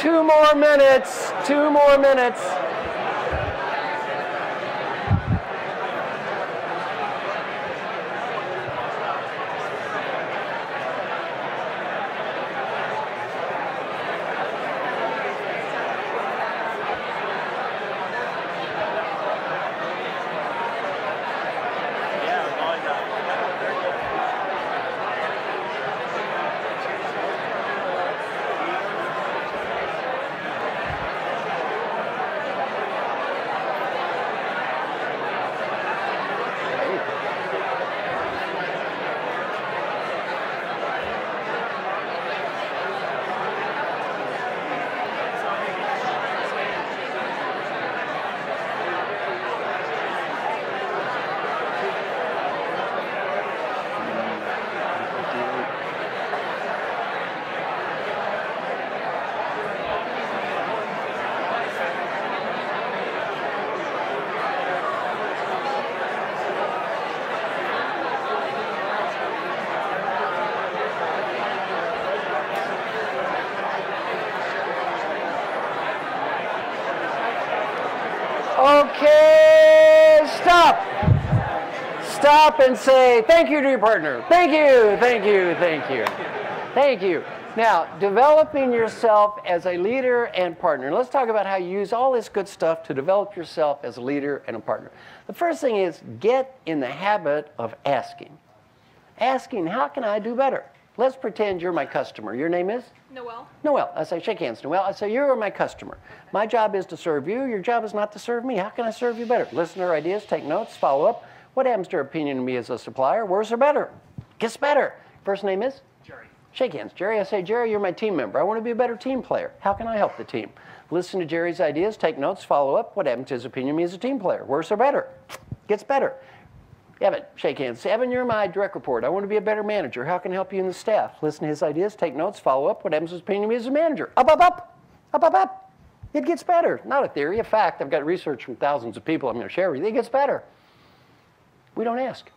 Speaker 16: Two more minutes. Two more minutes. Okay, stop. Stop and say thank you to your partner. Thank you, thank you, thank you. Thank you. Now, developing yourself as a leader and partner. Let's talk about how you use all this good stuff to develop yourself as a leader and a partner. The first thing is get in the habit of asking. Asking, how can I do better? Let's pretend you're my customer. Your name is?
Speaker 3: Noel.
Speaker 2: Noel. I say, shake hands, Noel. I say, you're my customer. My job is to serve you. Your job is not to serve me. How can I serve you better? Listen to her ideas, take notes, follow up. What happens to her opinion of me as a supplier? Worse or better? Gets better. First name is? Jerry. Shake hands. Jerry, I say, Jerry, you're my team member. I want to be a better team player. How can I help the team? Listen to Jerry's ideas, take notes, follow up. What happens to his opinion of me as a team player? Worse or better? Gets better. Evan, shake hands. Evan, you're my direct report. I want to be a better manager. How can I help you and the staff? Listen to his ideas, take notes, follow up. What happens to his opinion of me as a manager? Up, up, up. Up, up, up. It gets better. Not a theory, a fact. I've got research from thousands of people I'm going to share with you. It gets better. We don't ask.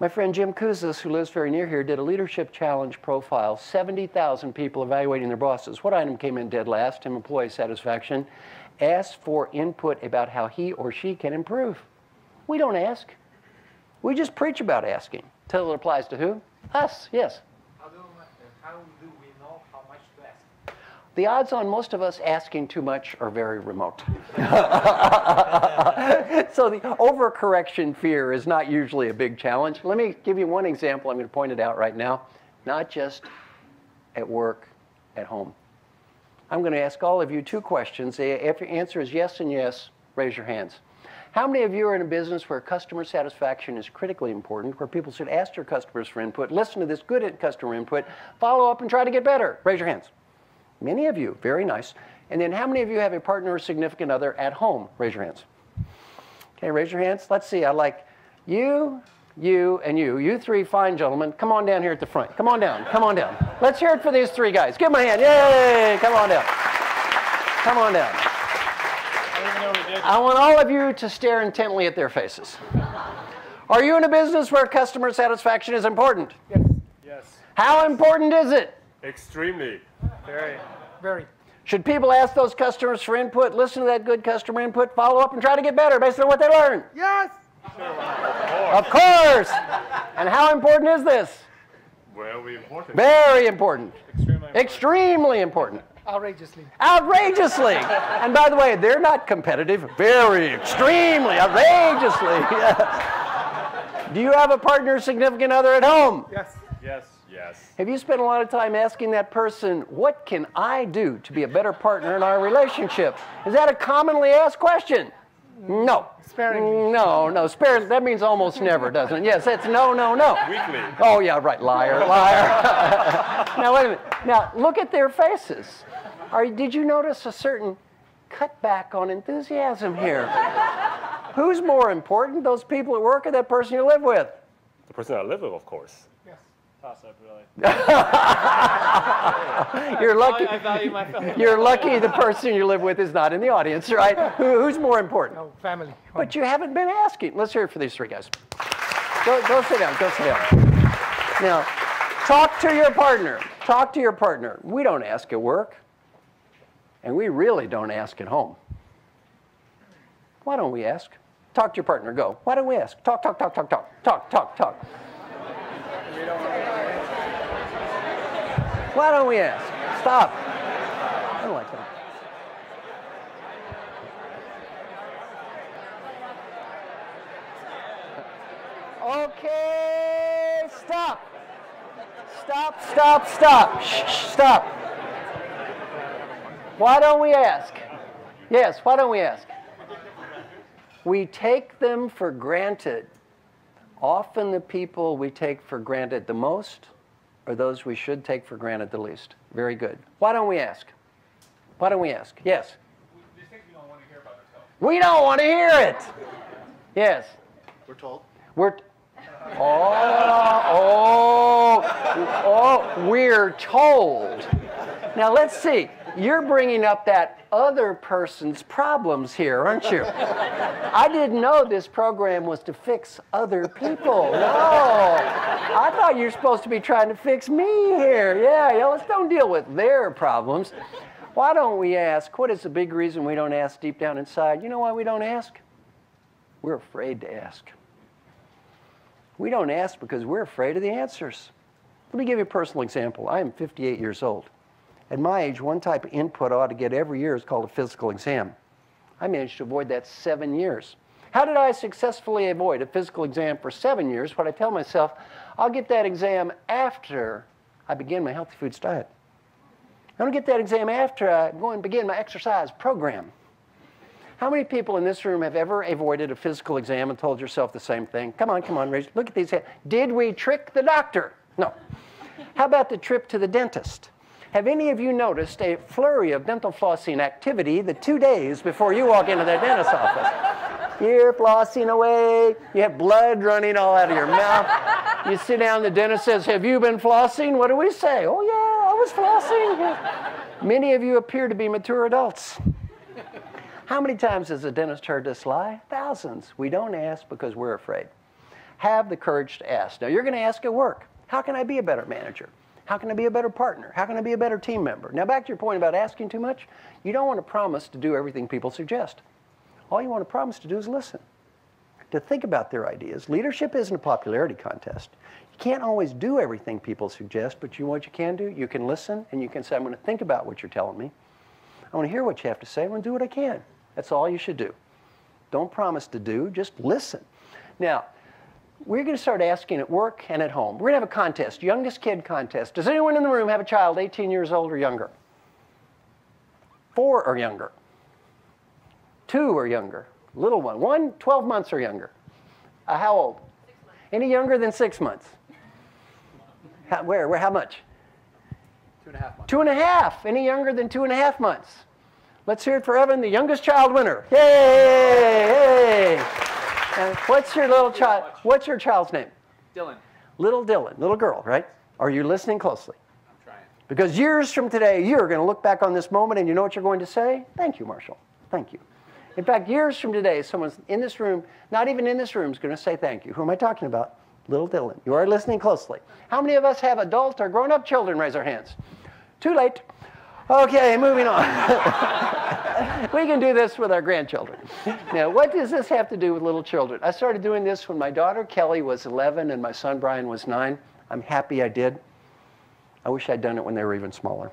Speaker 2: My friend Jim Kouzes, who lives very near here, did a leadership challenge profile. 70,000 people evaluating their bosses. What item came in dead last? Employee satisfaction. Ask for input about how he or she can improve. We don't ask. We just preach about asking. Till it applies to who? Us, yes.
Speaker 17: How do, how do we know how much to ask?
Speaker 2: The odds on most of us asking too much are very remote. so the overcorrection fear is not usually a big challenge. Let me give you one example. I'm going to point it out right now. Not just at work, at home. I'm going to ask all of you two questions. If your answer is yes and yes, raise your hands. How many of you are in a business where customer satisfaction is critically important, where people should ask their customers for input, listen to this good customer input, follow up, and try to get better? Raise your hands. Many of you, very nice. And then how many of you have a partner or significant other at home? Raise your hands. Okay, raise your hands. Let's see. I like you, you, and you. You three fine gentlemen. Come on down here at the front. Come on down. Come on down. Let's hear it for these three guys. Give them a hand. Yay! Come on down. Come on down. I want all of you to stare intently at their faces. Are you in a business where customer satisfaction is important?
Speaker 4: Yes. Yes.
Speaker 2: How important is it?
Speaker 4: Extremely. Very.
Speaker 17: Very.
Speaker 2: Should people ask those customers for input, listen to that good customer input, follow up, and try to get better based on what they learn?
Speaker 4: Yes.
Speaker 2: Of course. And how important is this?
Speaker 4: Very important.
Speaker 2: Very important. Extremely, Extremely important.
Speaker 17: Outrageously.
Speaker 2: Outrageously. and by the way, they're not competitive. Very, extremely, outrageously. Do you have a partner, significant other at home?
Speaker 4: Yes. Yes. Yes.
Speaker 2: Have you spent a lot of time asking that person, what can I do to be a better partner in our relationship? Is that a commonly asked question? No.
Speaker 17: Sparingly.
Speaker 2: No, no. Sparingly. That means almost never, doesn't it? Yes, it's no, no, no.
Speaker 4: Weekly.
Speaker 2: Oh, yeah, right. Liar, liar. now, wait a minute. Now, look at their faces. Are, did you notice a certain cutback on enthusiasm here? Who's more important, those people at work or that person you live with?
Speaker 4: The person I live with, of course.
Speaker 17: Yes.
Speaker 4: Toss up, really.
Speaker 2: You're lucky.
Speaker 17: I value my family.
Speaker 2: You're lucky the person you live with is not in the audience, right? Who, who's more important?
Speaker 17: No, family.
Speaker 2: But you haven't been asking. Let's hear it for these three guys. Go, go sit down. Go sit down. Now, talk to your partner. Talk to your partner. We don't ask at work, and we really don't ask at home. Why don't we ask? Talk to your partner. Go. Why don't we ask? Talk, talk, talk, talk, talk, talk, talk, talk. Why don't we ask? Stop. I don't like that. Okay, stop. Stop, stop, stop. Shh, shh, stop. Why don't we ask? Yes, why don't we ask? We take them for granted. Often the people we take for granted the most are those we should take for granted the least. Very good. Why don't we ask? Why don't we ask? Yes. We don't want to hear it. Yes.
Speaker 7: We're told.
Speaker 2: We're. Oh, oh, oh, we're told. Now let's see. You're bringing up that other person's problems here, aren't you? I didn't know this program was to fix other people. No. I thought you were supposed to be trying to fix me here. Yeah, yeah, let's don't deal with their problems. Why don't we ask? What is the big reason we don't ask deep down inside? You know why we don't ask? We're afraid to ask. We don't ask because we're afraid of the answers. Let me give you a personal example. I am 58 years old. At my age, one type of input I ought to get every year is called a physical exam. I managed to avoid that seven years. How did I successfully avoid a physical exam for seven years? What I tell myself, I'll get that exam after I begin my healthy foods diet. I'm going to get that exam after I go and begin my exercise program. How many people in this room have ever avoided a physical exam and told yourself the same thing? Come on, come on, raise. Look at these. Did we trick the doctor? No. How about the trip to the dentist? Have any of you noticed a flurry of dental flossing activity the two days before you walk into that dentist's office? You're flossing away. You have blood running all out of your mouth. You sit down, the dentist says, Have you been flossing? What do we say? Oh, yeah, I was flossing. Many of you appear to be mature adults. How many times has a dentist heard this lie? Thousands. We don't ask because we're afraid. Have the courage to ask. Now, you're going to ask at work How can I be a better manager? How can I be a better partner? How can I be a better team member? Now, back to your point about asking too much, you don't want to promise to do everything people suggest. All you want to promise to do is listen. to think about their ideas. Leadership isn't a popularity contest. You can't always do everything people suggest, but you know what you can do? You can listen and you can say, I'm going to think about what you're telling me. I want to hear what you have to say. I'm going to do what I can. That's all you should do. Don't promise to do, just listen. Now, we're going to start asking at work and at home. We're going to have a contest, youngest kid contest. Does anyone in the room have a child 18 years old or younger? Four or younger? Two or younger? Little one. One, 12 months or younger. Uh, how old? Any younger than six months? How, where? Where? How much?
Speaker 1: Two and a half months.
Speaker 2: Two and a half. Any younger than two and a half months? Let's hear it for Evan, the youngest child winner. Yay! Yay! And what's your little child? What's your child's name?
Speaker 1: Dylan.
Speaker 2: Little Dylan, little girl, right? Are you listening closely? I'm trying. Because years from today, you're going to look back on this moment and you know what you're going to say? Thank you, Marshall. Thank you. In fact, years from today, someone's in this room, not even in this room, is going to say thank you. Who am I talking about? Little Dylan. You are listening closely. How many of us have adult or grown up children? Raise our hands. Too late. Okay, moving on. we can do this with our grandchildren. Now, what does this have to do with little children? I started doing this when my daughter Kelly was 11 and my son Brian was 9. I'm happy I did. I wish I'd done it when they were even smaller.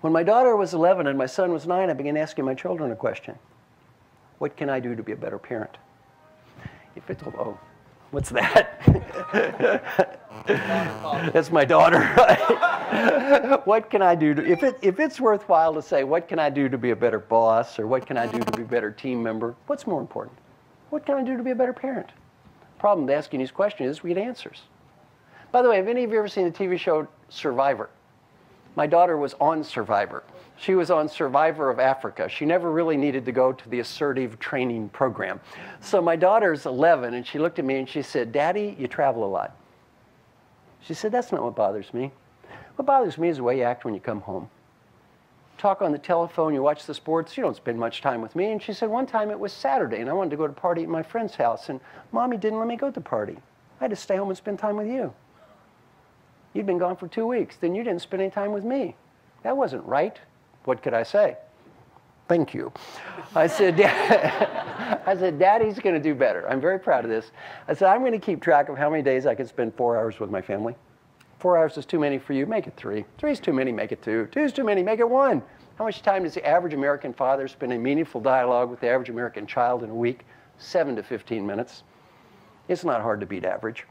Speaker 2: When my daughter was 11 and my son was 9, I began asking my children a question What can I do to be a better parent? If it's, oh, what's that? That's my daughter. what can I do to, if, it, if it's worthwhile to say, what can I do to be a better boss or what can I do to be a better team member? What's more important? What can I do to be a better parent? Problem with asking these questions is we get answers. By the way, have any of you ever seen the TV show Survivor? My daughter was on Survivor. She was on Survivor of Africa. She never really needed to go to the assertive training program. So my daughter's 11, and she looked at me and she said, Daddy, you travel a lot. She said, That's not what bothers me. What bothers me is the way you act when you come home. Talk on the telephone, you watch the sports, you don't spend much time with me. And she said, One time it was Saturday, and I wanted to go to a party at my friend's house, and mommy didn't let me go to the party. I had to stay home and spend time with you. You'd been gone for two weeks, then you didn't spend any time with me. That wasn't right. What could I say? Thank you. I said, I said, Daddy's going to do better. I'm very proud of this. I said, I'm going to keep track of how many days I can spend four hours with my family. Four hours is too many for you, make it three. Three is too many, make it two. Two is too many, make it one. How much time does the average American father spend in meaningful dialogue with the average American child in a week? Seven to 15 minutes. It's not hard to beat average.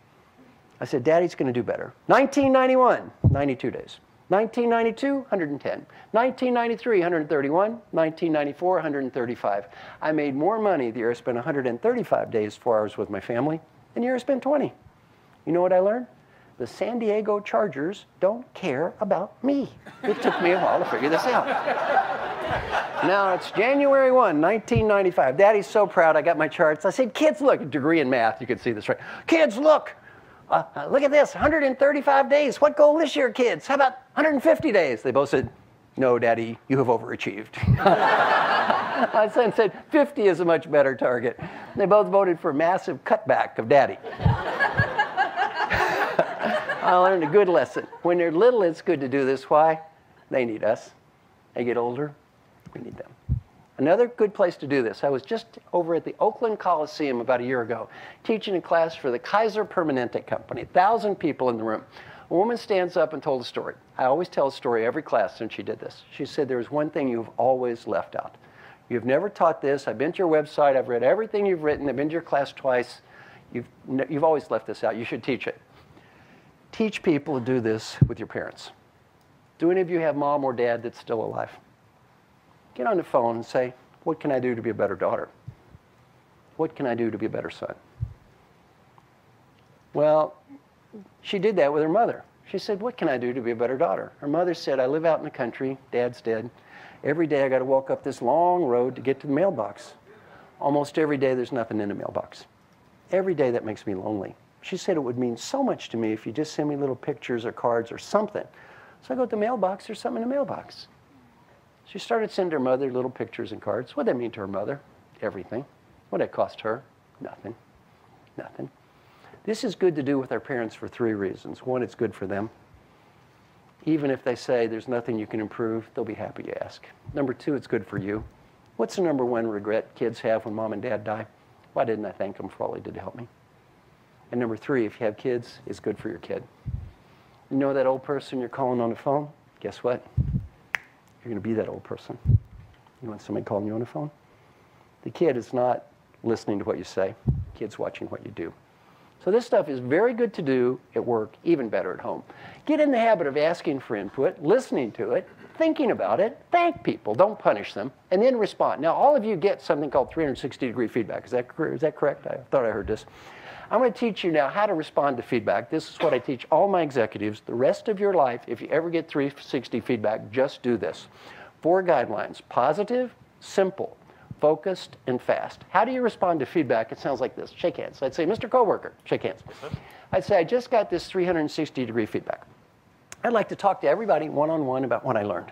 Speaker 2: I said, Daddy's going to do better. 1991, 92 days. 1992, 110. 1993, 131. 1994, 135. I made more money the year I spent 135 days, four hours with my family, than the year I spent 20. You know what I learned? The San Diego Chargers don't care about me. It took me a while to figure this out. Now it's January 1, 1995. Daddy's so proud I got my charts. I said, kids, look, degree in math, you can see this right. Kids, look, uh, look at this 135 days. What goal this year, kids? How about 150 days? They both said, No, Daddy, you have overachieved. My son said, 50 is a much better target. They both voted for massive cutback of Daddy. I learned a good lesson. When they're little, it's good to do this. Why? They need us. They get older, we need them. Another good place to do this, I was just over at the Oakland Coliseum about a year ago, teaching a class for the Kaiser Permanente Company, a thousand people in the room. A woman stands up and told a story. I always tell a story every class since she did this. She said, There's one thing you've always left out. You've never taught this. I've been to your website. I've read everything you've written. I've been to your class twice. You've, you've always left this out. You should teach it. Teach people to do this with your parents. Do any of you have mom or dad that's still alive? Get on the phone and say, What can I do to be a better daughter? What can I do to be a better son? Well, she did that with her mother. She said, What can I do to be a better daughter? Her mother said, I live out in the country, dad's dead. Every day I got to walk up this long road to get to the mailbox. Almost every day there's nothing in the mailbox. Every day that makes me lonely. She said it would mean so much to me if you just send me little pictures or cards or something. So I go to the mailbox, there's something in the mailbox. She started sending her mother little pictures and cards. What did that mean to her mother? Everything. What did it cost her? Nothing. Nothing. This is good to do with our parents for three reasons. One, it's good for them. Even if they say there's nothing you can improve, they'll be happy you ask. Number two, it's good for you. What's the number one regret kids have when mom and dad die? Why didn't I thank them for all they did to help me? And number three, if you have kids, it's good for your kid. You know that old person you're calling on the phone? Guess what? You're going to be that old person. You want somebody calling you on the phone? The kid is not listening to what you say. The kid's watching what you do. So this stuff is very good to do at work, even better at home. Get in the habit of asking for input, listening to it, thinking about it, thank people, don't punish them, and then respond. Now, all of you get something called 360 degree feedback. Is that, is that correct? I thought I heard this. I'm going to teach you now how to respond to feedback. This is what I teach all my executives. The rest of your life, if you ever get 360 feedback, just do this. Four guidelines positive, simple, focused, and fast. How do you respond to feedback? It sounds like this shake hands. I'd say, Mr. Coworker, shake hands. I'd say, I just got this 360 degree feedback. I'd like to talk to everybody one on one about what I learned.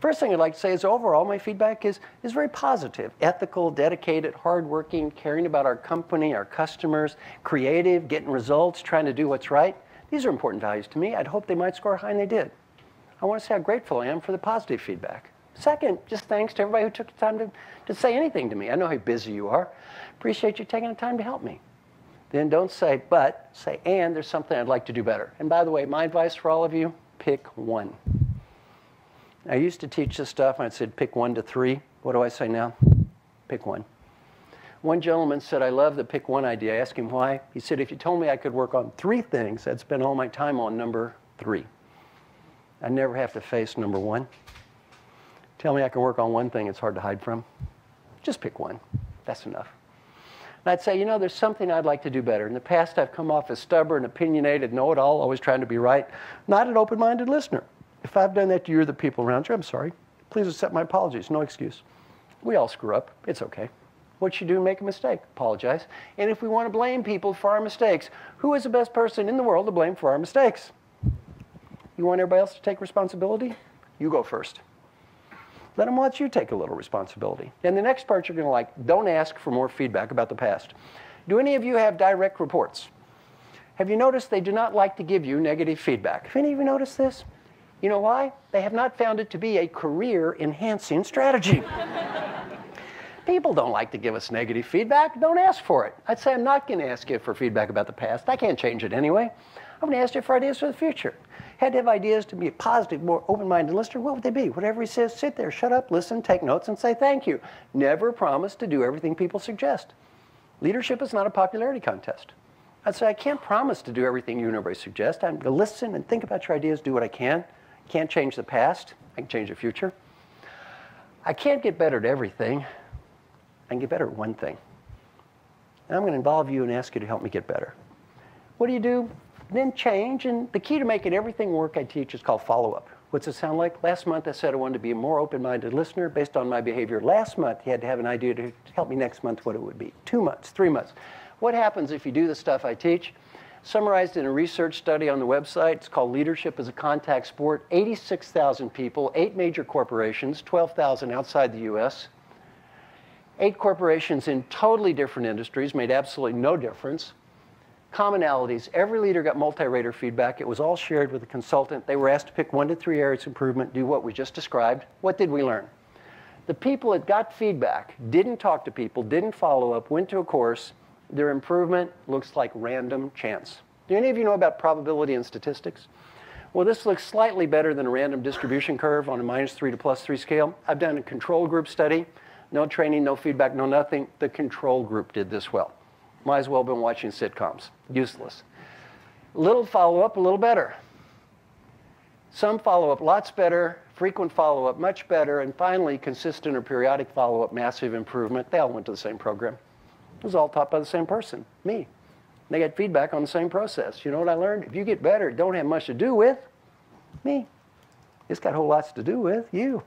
Speaker 2: First thing I'd like to say is overall, my feedback is, is very positive, ethical, dedicated, hardworking, caring about our company, our customers, creative, getting results, trying to do what's right. These are important values to me. I'd hope they might score high, and they did. I want to say how grateful I am for the positive feedback. Second, just thanks to everybody who took the time to, to say anything to me. I know how busy you are. Appreciate you taking the time to help me. Then don't say, but, say, and there's something I'd like to do better. And by the way, my advice for all of you pick one. I used to teach this stuff, and I said pick one to three. What do I say now? Pick one. One gentleman said, I love the pick one idea. I asked him why. He said, if you told me I could work on three things, I'd spend all my time on number three. I never have to face number one. Tell me I can work on one thing it's hard to hide from. Just pick one. That's enough. And I'd say, you know, there's something I'd like to do better. In the past, I've come off as stubborn, opinionated, know it all, always trying to be right, not an open minded listener. If I've done that to you or the people around you, I'm sorry. Please accept my apologies. No excuse. We all screw up. It's okay. What you do, make a mistake. Apologize. And if we want to blame people for our mistakes, who is the best person in the world to blame for our mistakes? You want everybody else to take responsibility? You go first. Let them watch you take a little responsibility. And the next part you're going to like, don't ask for more feedback about the past. Do any of you have direct reports? Have you noticed they do not like to give you negative feedback? Have any of you noticed this? You know why? They have not found it to be a career enhancing strategy. People don't like to give us negative feedback. Don't ask for it. I'd say I'm not going to ask you for feedback about the past. I can't change it anyway. I'm going to ask you for ideas for the future. Had to have ideas to be a positive, more open-minded listener. What would they be? Whatever he says, sit there, shut up, listen, take notes, and say thank you. Never promise to do everything people suggest. Leadership is not a popularity contest. I'd say I can't promise to do everything you and everybody suggest. I'm going to listen and think about your ideas, do what I can. Can't change the past. I can change the future. I can't get better at everything. I can get better at one thing. And I'm going to involve you and ask you to help me get better. What do you do? Then change. And the key to making everything work I teach is called follow up. What's it sound like? Last month I said I wanted to be a more open minded listener based on my behavior. Last month you had to have an idea to help me next month what it would be. Two months, three months. What happens if you do the stuff I teach? Summarized in a research study on the website, it's called Leadership as a Contact Sport. 86,000 people, eight major corporations, 12,000 outside the US. Eight corporations in totally different industries made absolutely no difference. Commonalities, every leader got multi-rater feedback. It was all shared with the consultant. They were asked to pick one to three areas of improvement, do what we just described. What did we learn? The people that got feedback didn't talk to people, didn't follow up, went to a course, their improvement looks like random chance. Do any of you know about probability and statistics? Well, this looks slightly better than a random distribution curve on a minus three to plus three scale. I've done a control group study. No training, no feedback, no nothing. The control group did this well. Might as well have been watching sitcoms. Useless. Little follow-up, a little better. Some follow-up, lots better. Frequent follow-up, much better. And finally, consistent or periodic follow-up, massive improvement. They all went to the same program. Was all taught by the same person, me. They got feedback on the same process. You know what I learned? If you get better, it don't have much to do with me. It's got whole lots to do with you.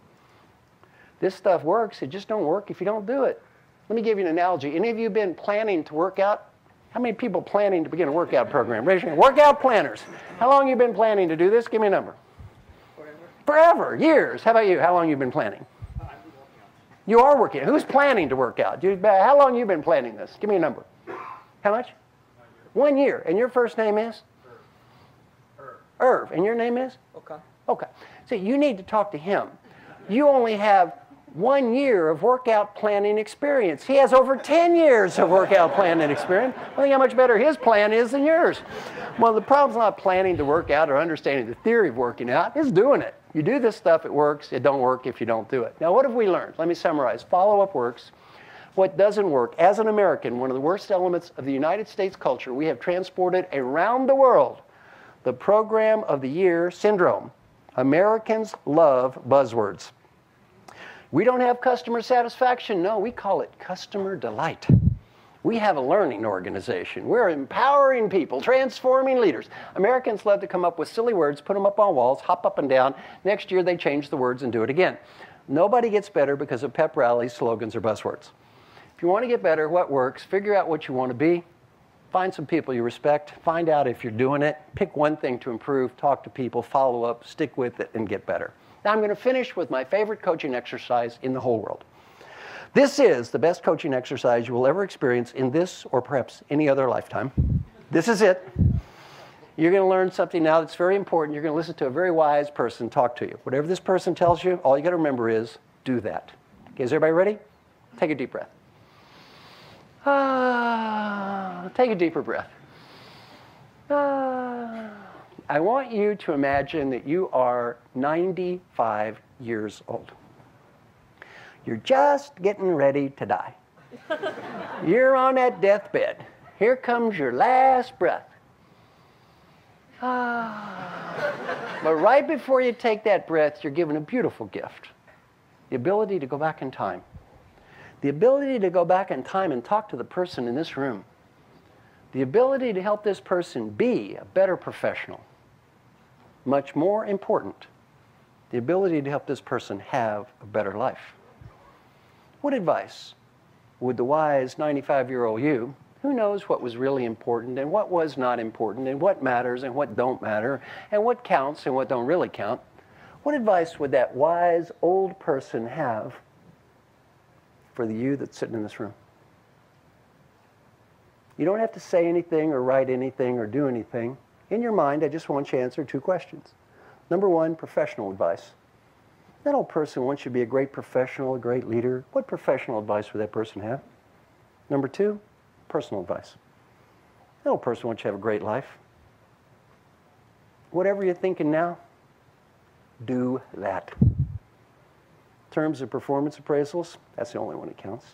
Speaker 2: This stuff works. It just don't work if you don't do it. Let me give you an analogy. Any of you been planning to work out? How many people planning to begin a workout program? Raise your hand. Workout planners. How long you been planning to do this? Give me a number. Forever. Forever. Years. How about you? How long you been planning? You are working. Who's planning to work out? How long you been planning this? Give me a number. How much? One year. And your first name is? Irv. Irv. And your name is?
Speaker 5: Okay.
Speaker 2: Okay. So you need to talk to him. You only have one year of workout planning experience. He has over 10 years of workout planning experience. I think how much better his plan is than yours. Well, the problem's not planning to work out or understanding the theory of working out, it's doing it. You do this stuff, it works. It don't work if you don't do it. Now, what have we learned? Let me summarize. Follow-up works. What doesn't work, as an American, one of the worst elements of the United States culture, we have transported around the world the program of the year syndrome. Americans love buzzwords. We don't have customer satisfaction. No, we call it customer delight. We have a learning organization. We're empowering people, transforming leaders. Americans love to come up with silly words, put them up on walls, hop up and down. Next year, they change the words and do it again. Nobody gets better because of pep rallies, slogans, or buzzwords. If you want to get better, what works? Figure out what you want to be. Find some people you respect. Find out if you're doing it. Pick one thing to improve. Talk to people. Follow up. Stick with it and get better. Now, I'm going to finish with my favorite coaching exercise in the whole world. This is the best coaching exercise you will ever experience in this or perhaps any other lifetime. This is it. You're going to learn something now that's very important. You're going to listen to a very wise person talk to you. Whatever this person tells you, all you got to remember is do that. Okay, is everybody ready? Take a deep breath. Ah, take a deeper breath. Ah. I want you to imagine that you are 95 years old. You're just getting ready to die. You're on that deathbed. Here comes your last breath. Ah. But right before you take that breath, you're given a beautiful gift the ability to go back in time. The ability to go back in time and talk to the person in this room. The ability to help this person be a better professional. Much more important, the ability to help this person have a better life. What advice would the wise 95 year old you, who knows what was really important and what was not important and what matters and what don't matter and what counts and what don't really count, what advice would that wise old person have for the you that's sitting in this room? You don't have to say anything or write anything or do anything. In your mind, I just want you to answer two questions. Number one, professional advice. That old person wants you to be a great professional, a great leader. What professional advice would that person have? Number two, personal advice. That old person wants you to have a great life. Whatever you're thinking now, do that. Terms of performance appraisals, that's the only one that counts.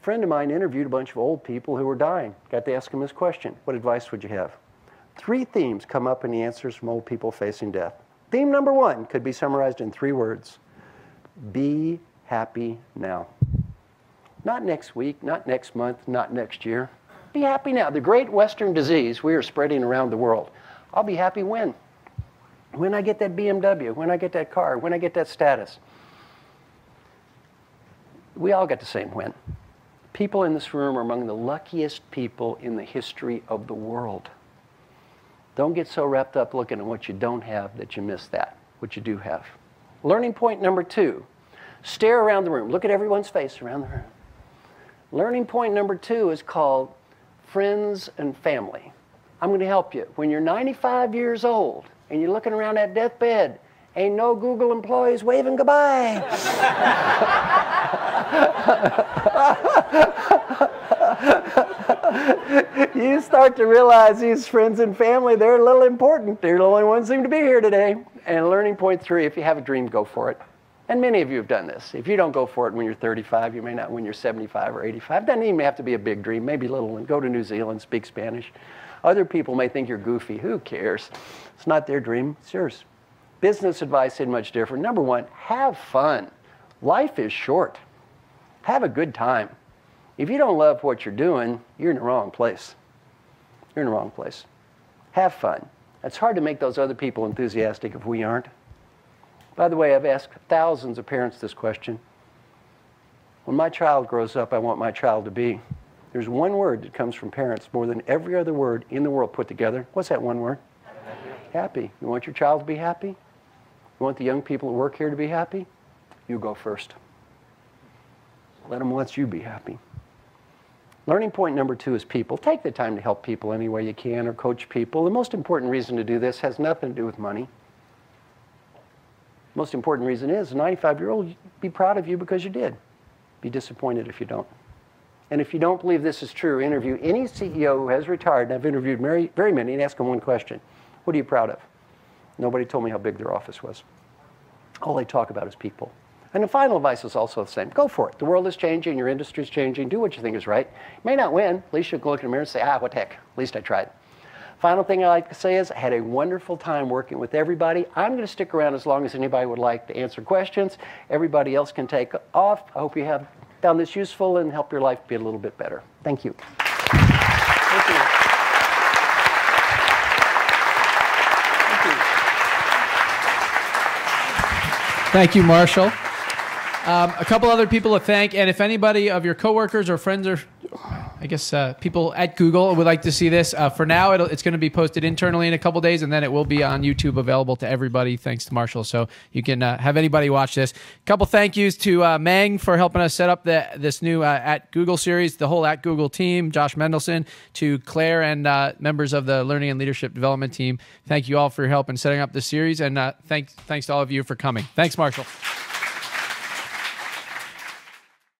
Speaker 2: A friend of mine interviewed a bunch of old people who were dying. Got to ask them this question What advice would you have? Three themes come up in the answers from old people facing death. Theme number one could be summarized in three words Be happy now. Not next week, not next month, not next year. Be happy now. The great Western disease we are spreading around the world. I'll be happy when? When I get that BMW, when I get that car, when I get that status. We all get the same when. People in this room are among the luckiest people in the history of the world. Don't get so wrapped up looking at what you don't have that you miss that, what you do have. Learning point number two stare around the room. Look at everyone's face around the room. Learning point number two is called friends and family. I'm going to help you. When you're 95 years old and you're looking around that deathbed, ain't no Google employees waving goodbye. you start to realize these friends and family, they're a little important. They're the only ones who seem to be here today. And learning point three, if you have a dream, go for it. And many of you have done this. If you don't go for it when you're 35, you may not when you're 75 or 85. Doesn't even have to be a big dream, maybe little one. Go to New Zealand, speak Spanish. Other people may think you're goofy. Who cares? It's not their dream, it's yours. Business advice isn't much different. Number one, have fun. Life is short. Have a good time. If you don't love what you're doing, you're in the wrong place. You're in the wrong place. Have fun. It's hard to make those other people enthusiastic if we aren't. By the way, I've asked thousands of parents this question. When my child grows up, I want my child to be. There's one word that comes from parents more than every other word in the world put together. What's that one word? Happy. You want your child to be happy? You want the young people who work here to be happy? You go first. Let them let you be happy. Learning point number two is people. Take the time to help people any way you can or coach people. The most important reason to do this has nothing to do with money. Most important reason is a 95 year old be proud of you because you did. Be disappointed if you don't. And if you don't believe this is true, interview any CEO who has retired, and I've interviewed very, very many, and ask them one question What are you proud of? Nobody told me how big their office was. All they talk about is people. And the final advice is also the same. Go for it. The world is changing, your industry is changing. Do what you think is right. You may not win. At least you can look in the mirror and say, ah, what the heck. At least I tried. Final thing I'd like to say is I had a wonderful time working with everybody. I'm going to stick around as long as anybody would like to answer questions. Everybody else can take off. I hope you have found this useful and help your life be a little bit better. Thank you. Thank you.
Speaker 1: Thank you, Marshall. Um, a couple other people to thank, and if anybody of your coworkers or friends or, I guess, uh, people at Google would like to see this, uh, for now it's going to be posted internally in a couple days, and then it will be on YouTube available to everybody. Thanks to Marshall, so you can uh, have anybody watch this. A couple thank yous to uh, Mang for helping us set up the, this new uh, at Google series, the whole at Google team, Josh Mendelson, to Claire and uh, members of the Learning and Leadership Development team. Thank you all for your help in setting up this series, and thanks thanks to all of you for coming. Thanks, Marshall.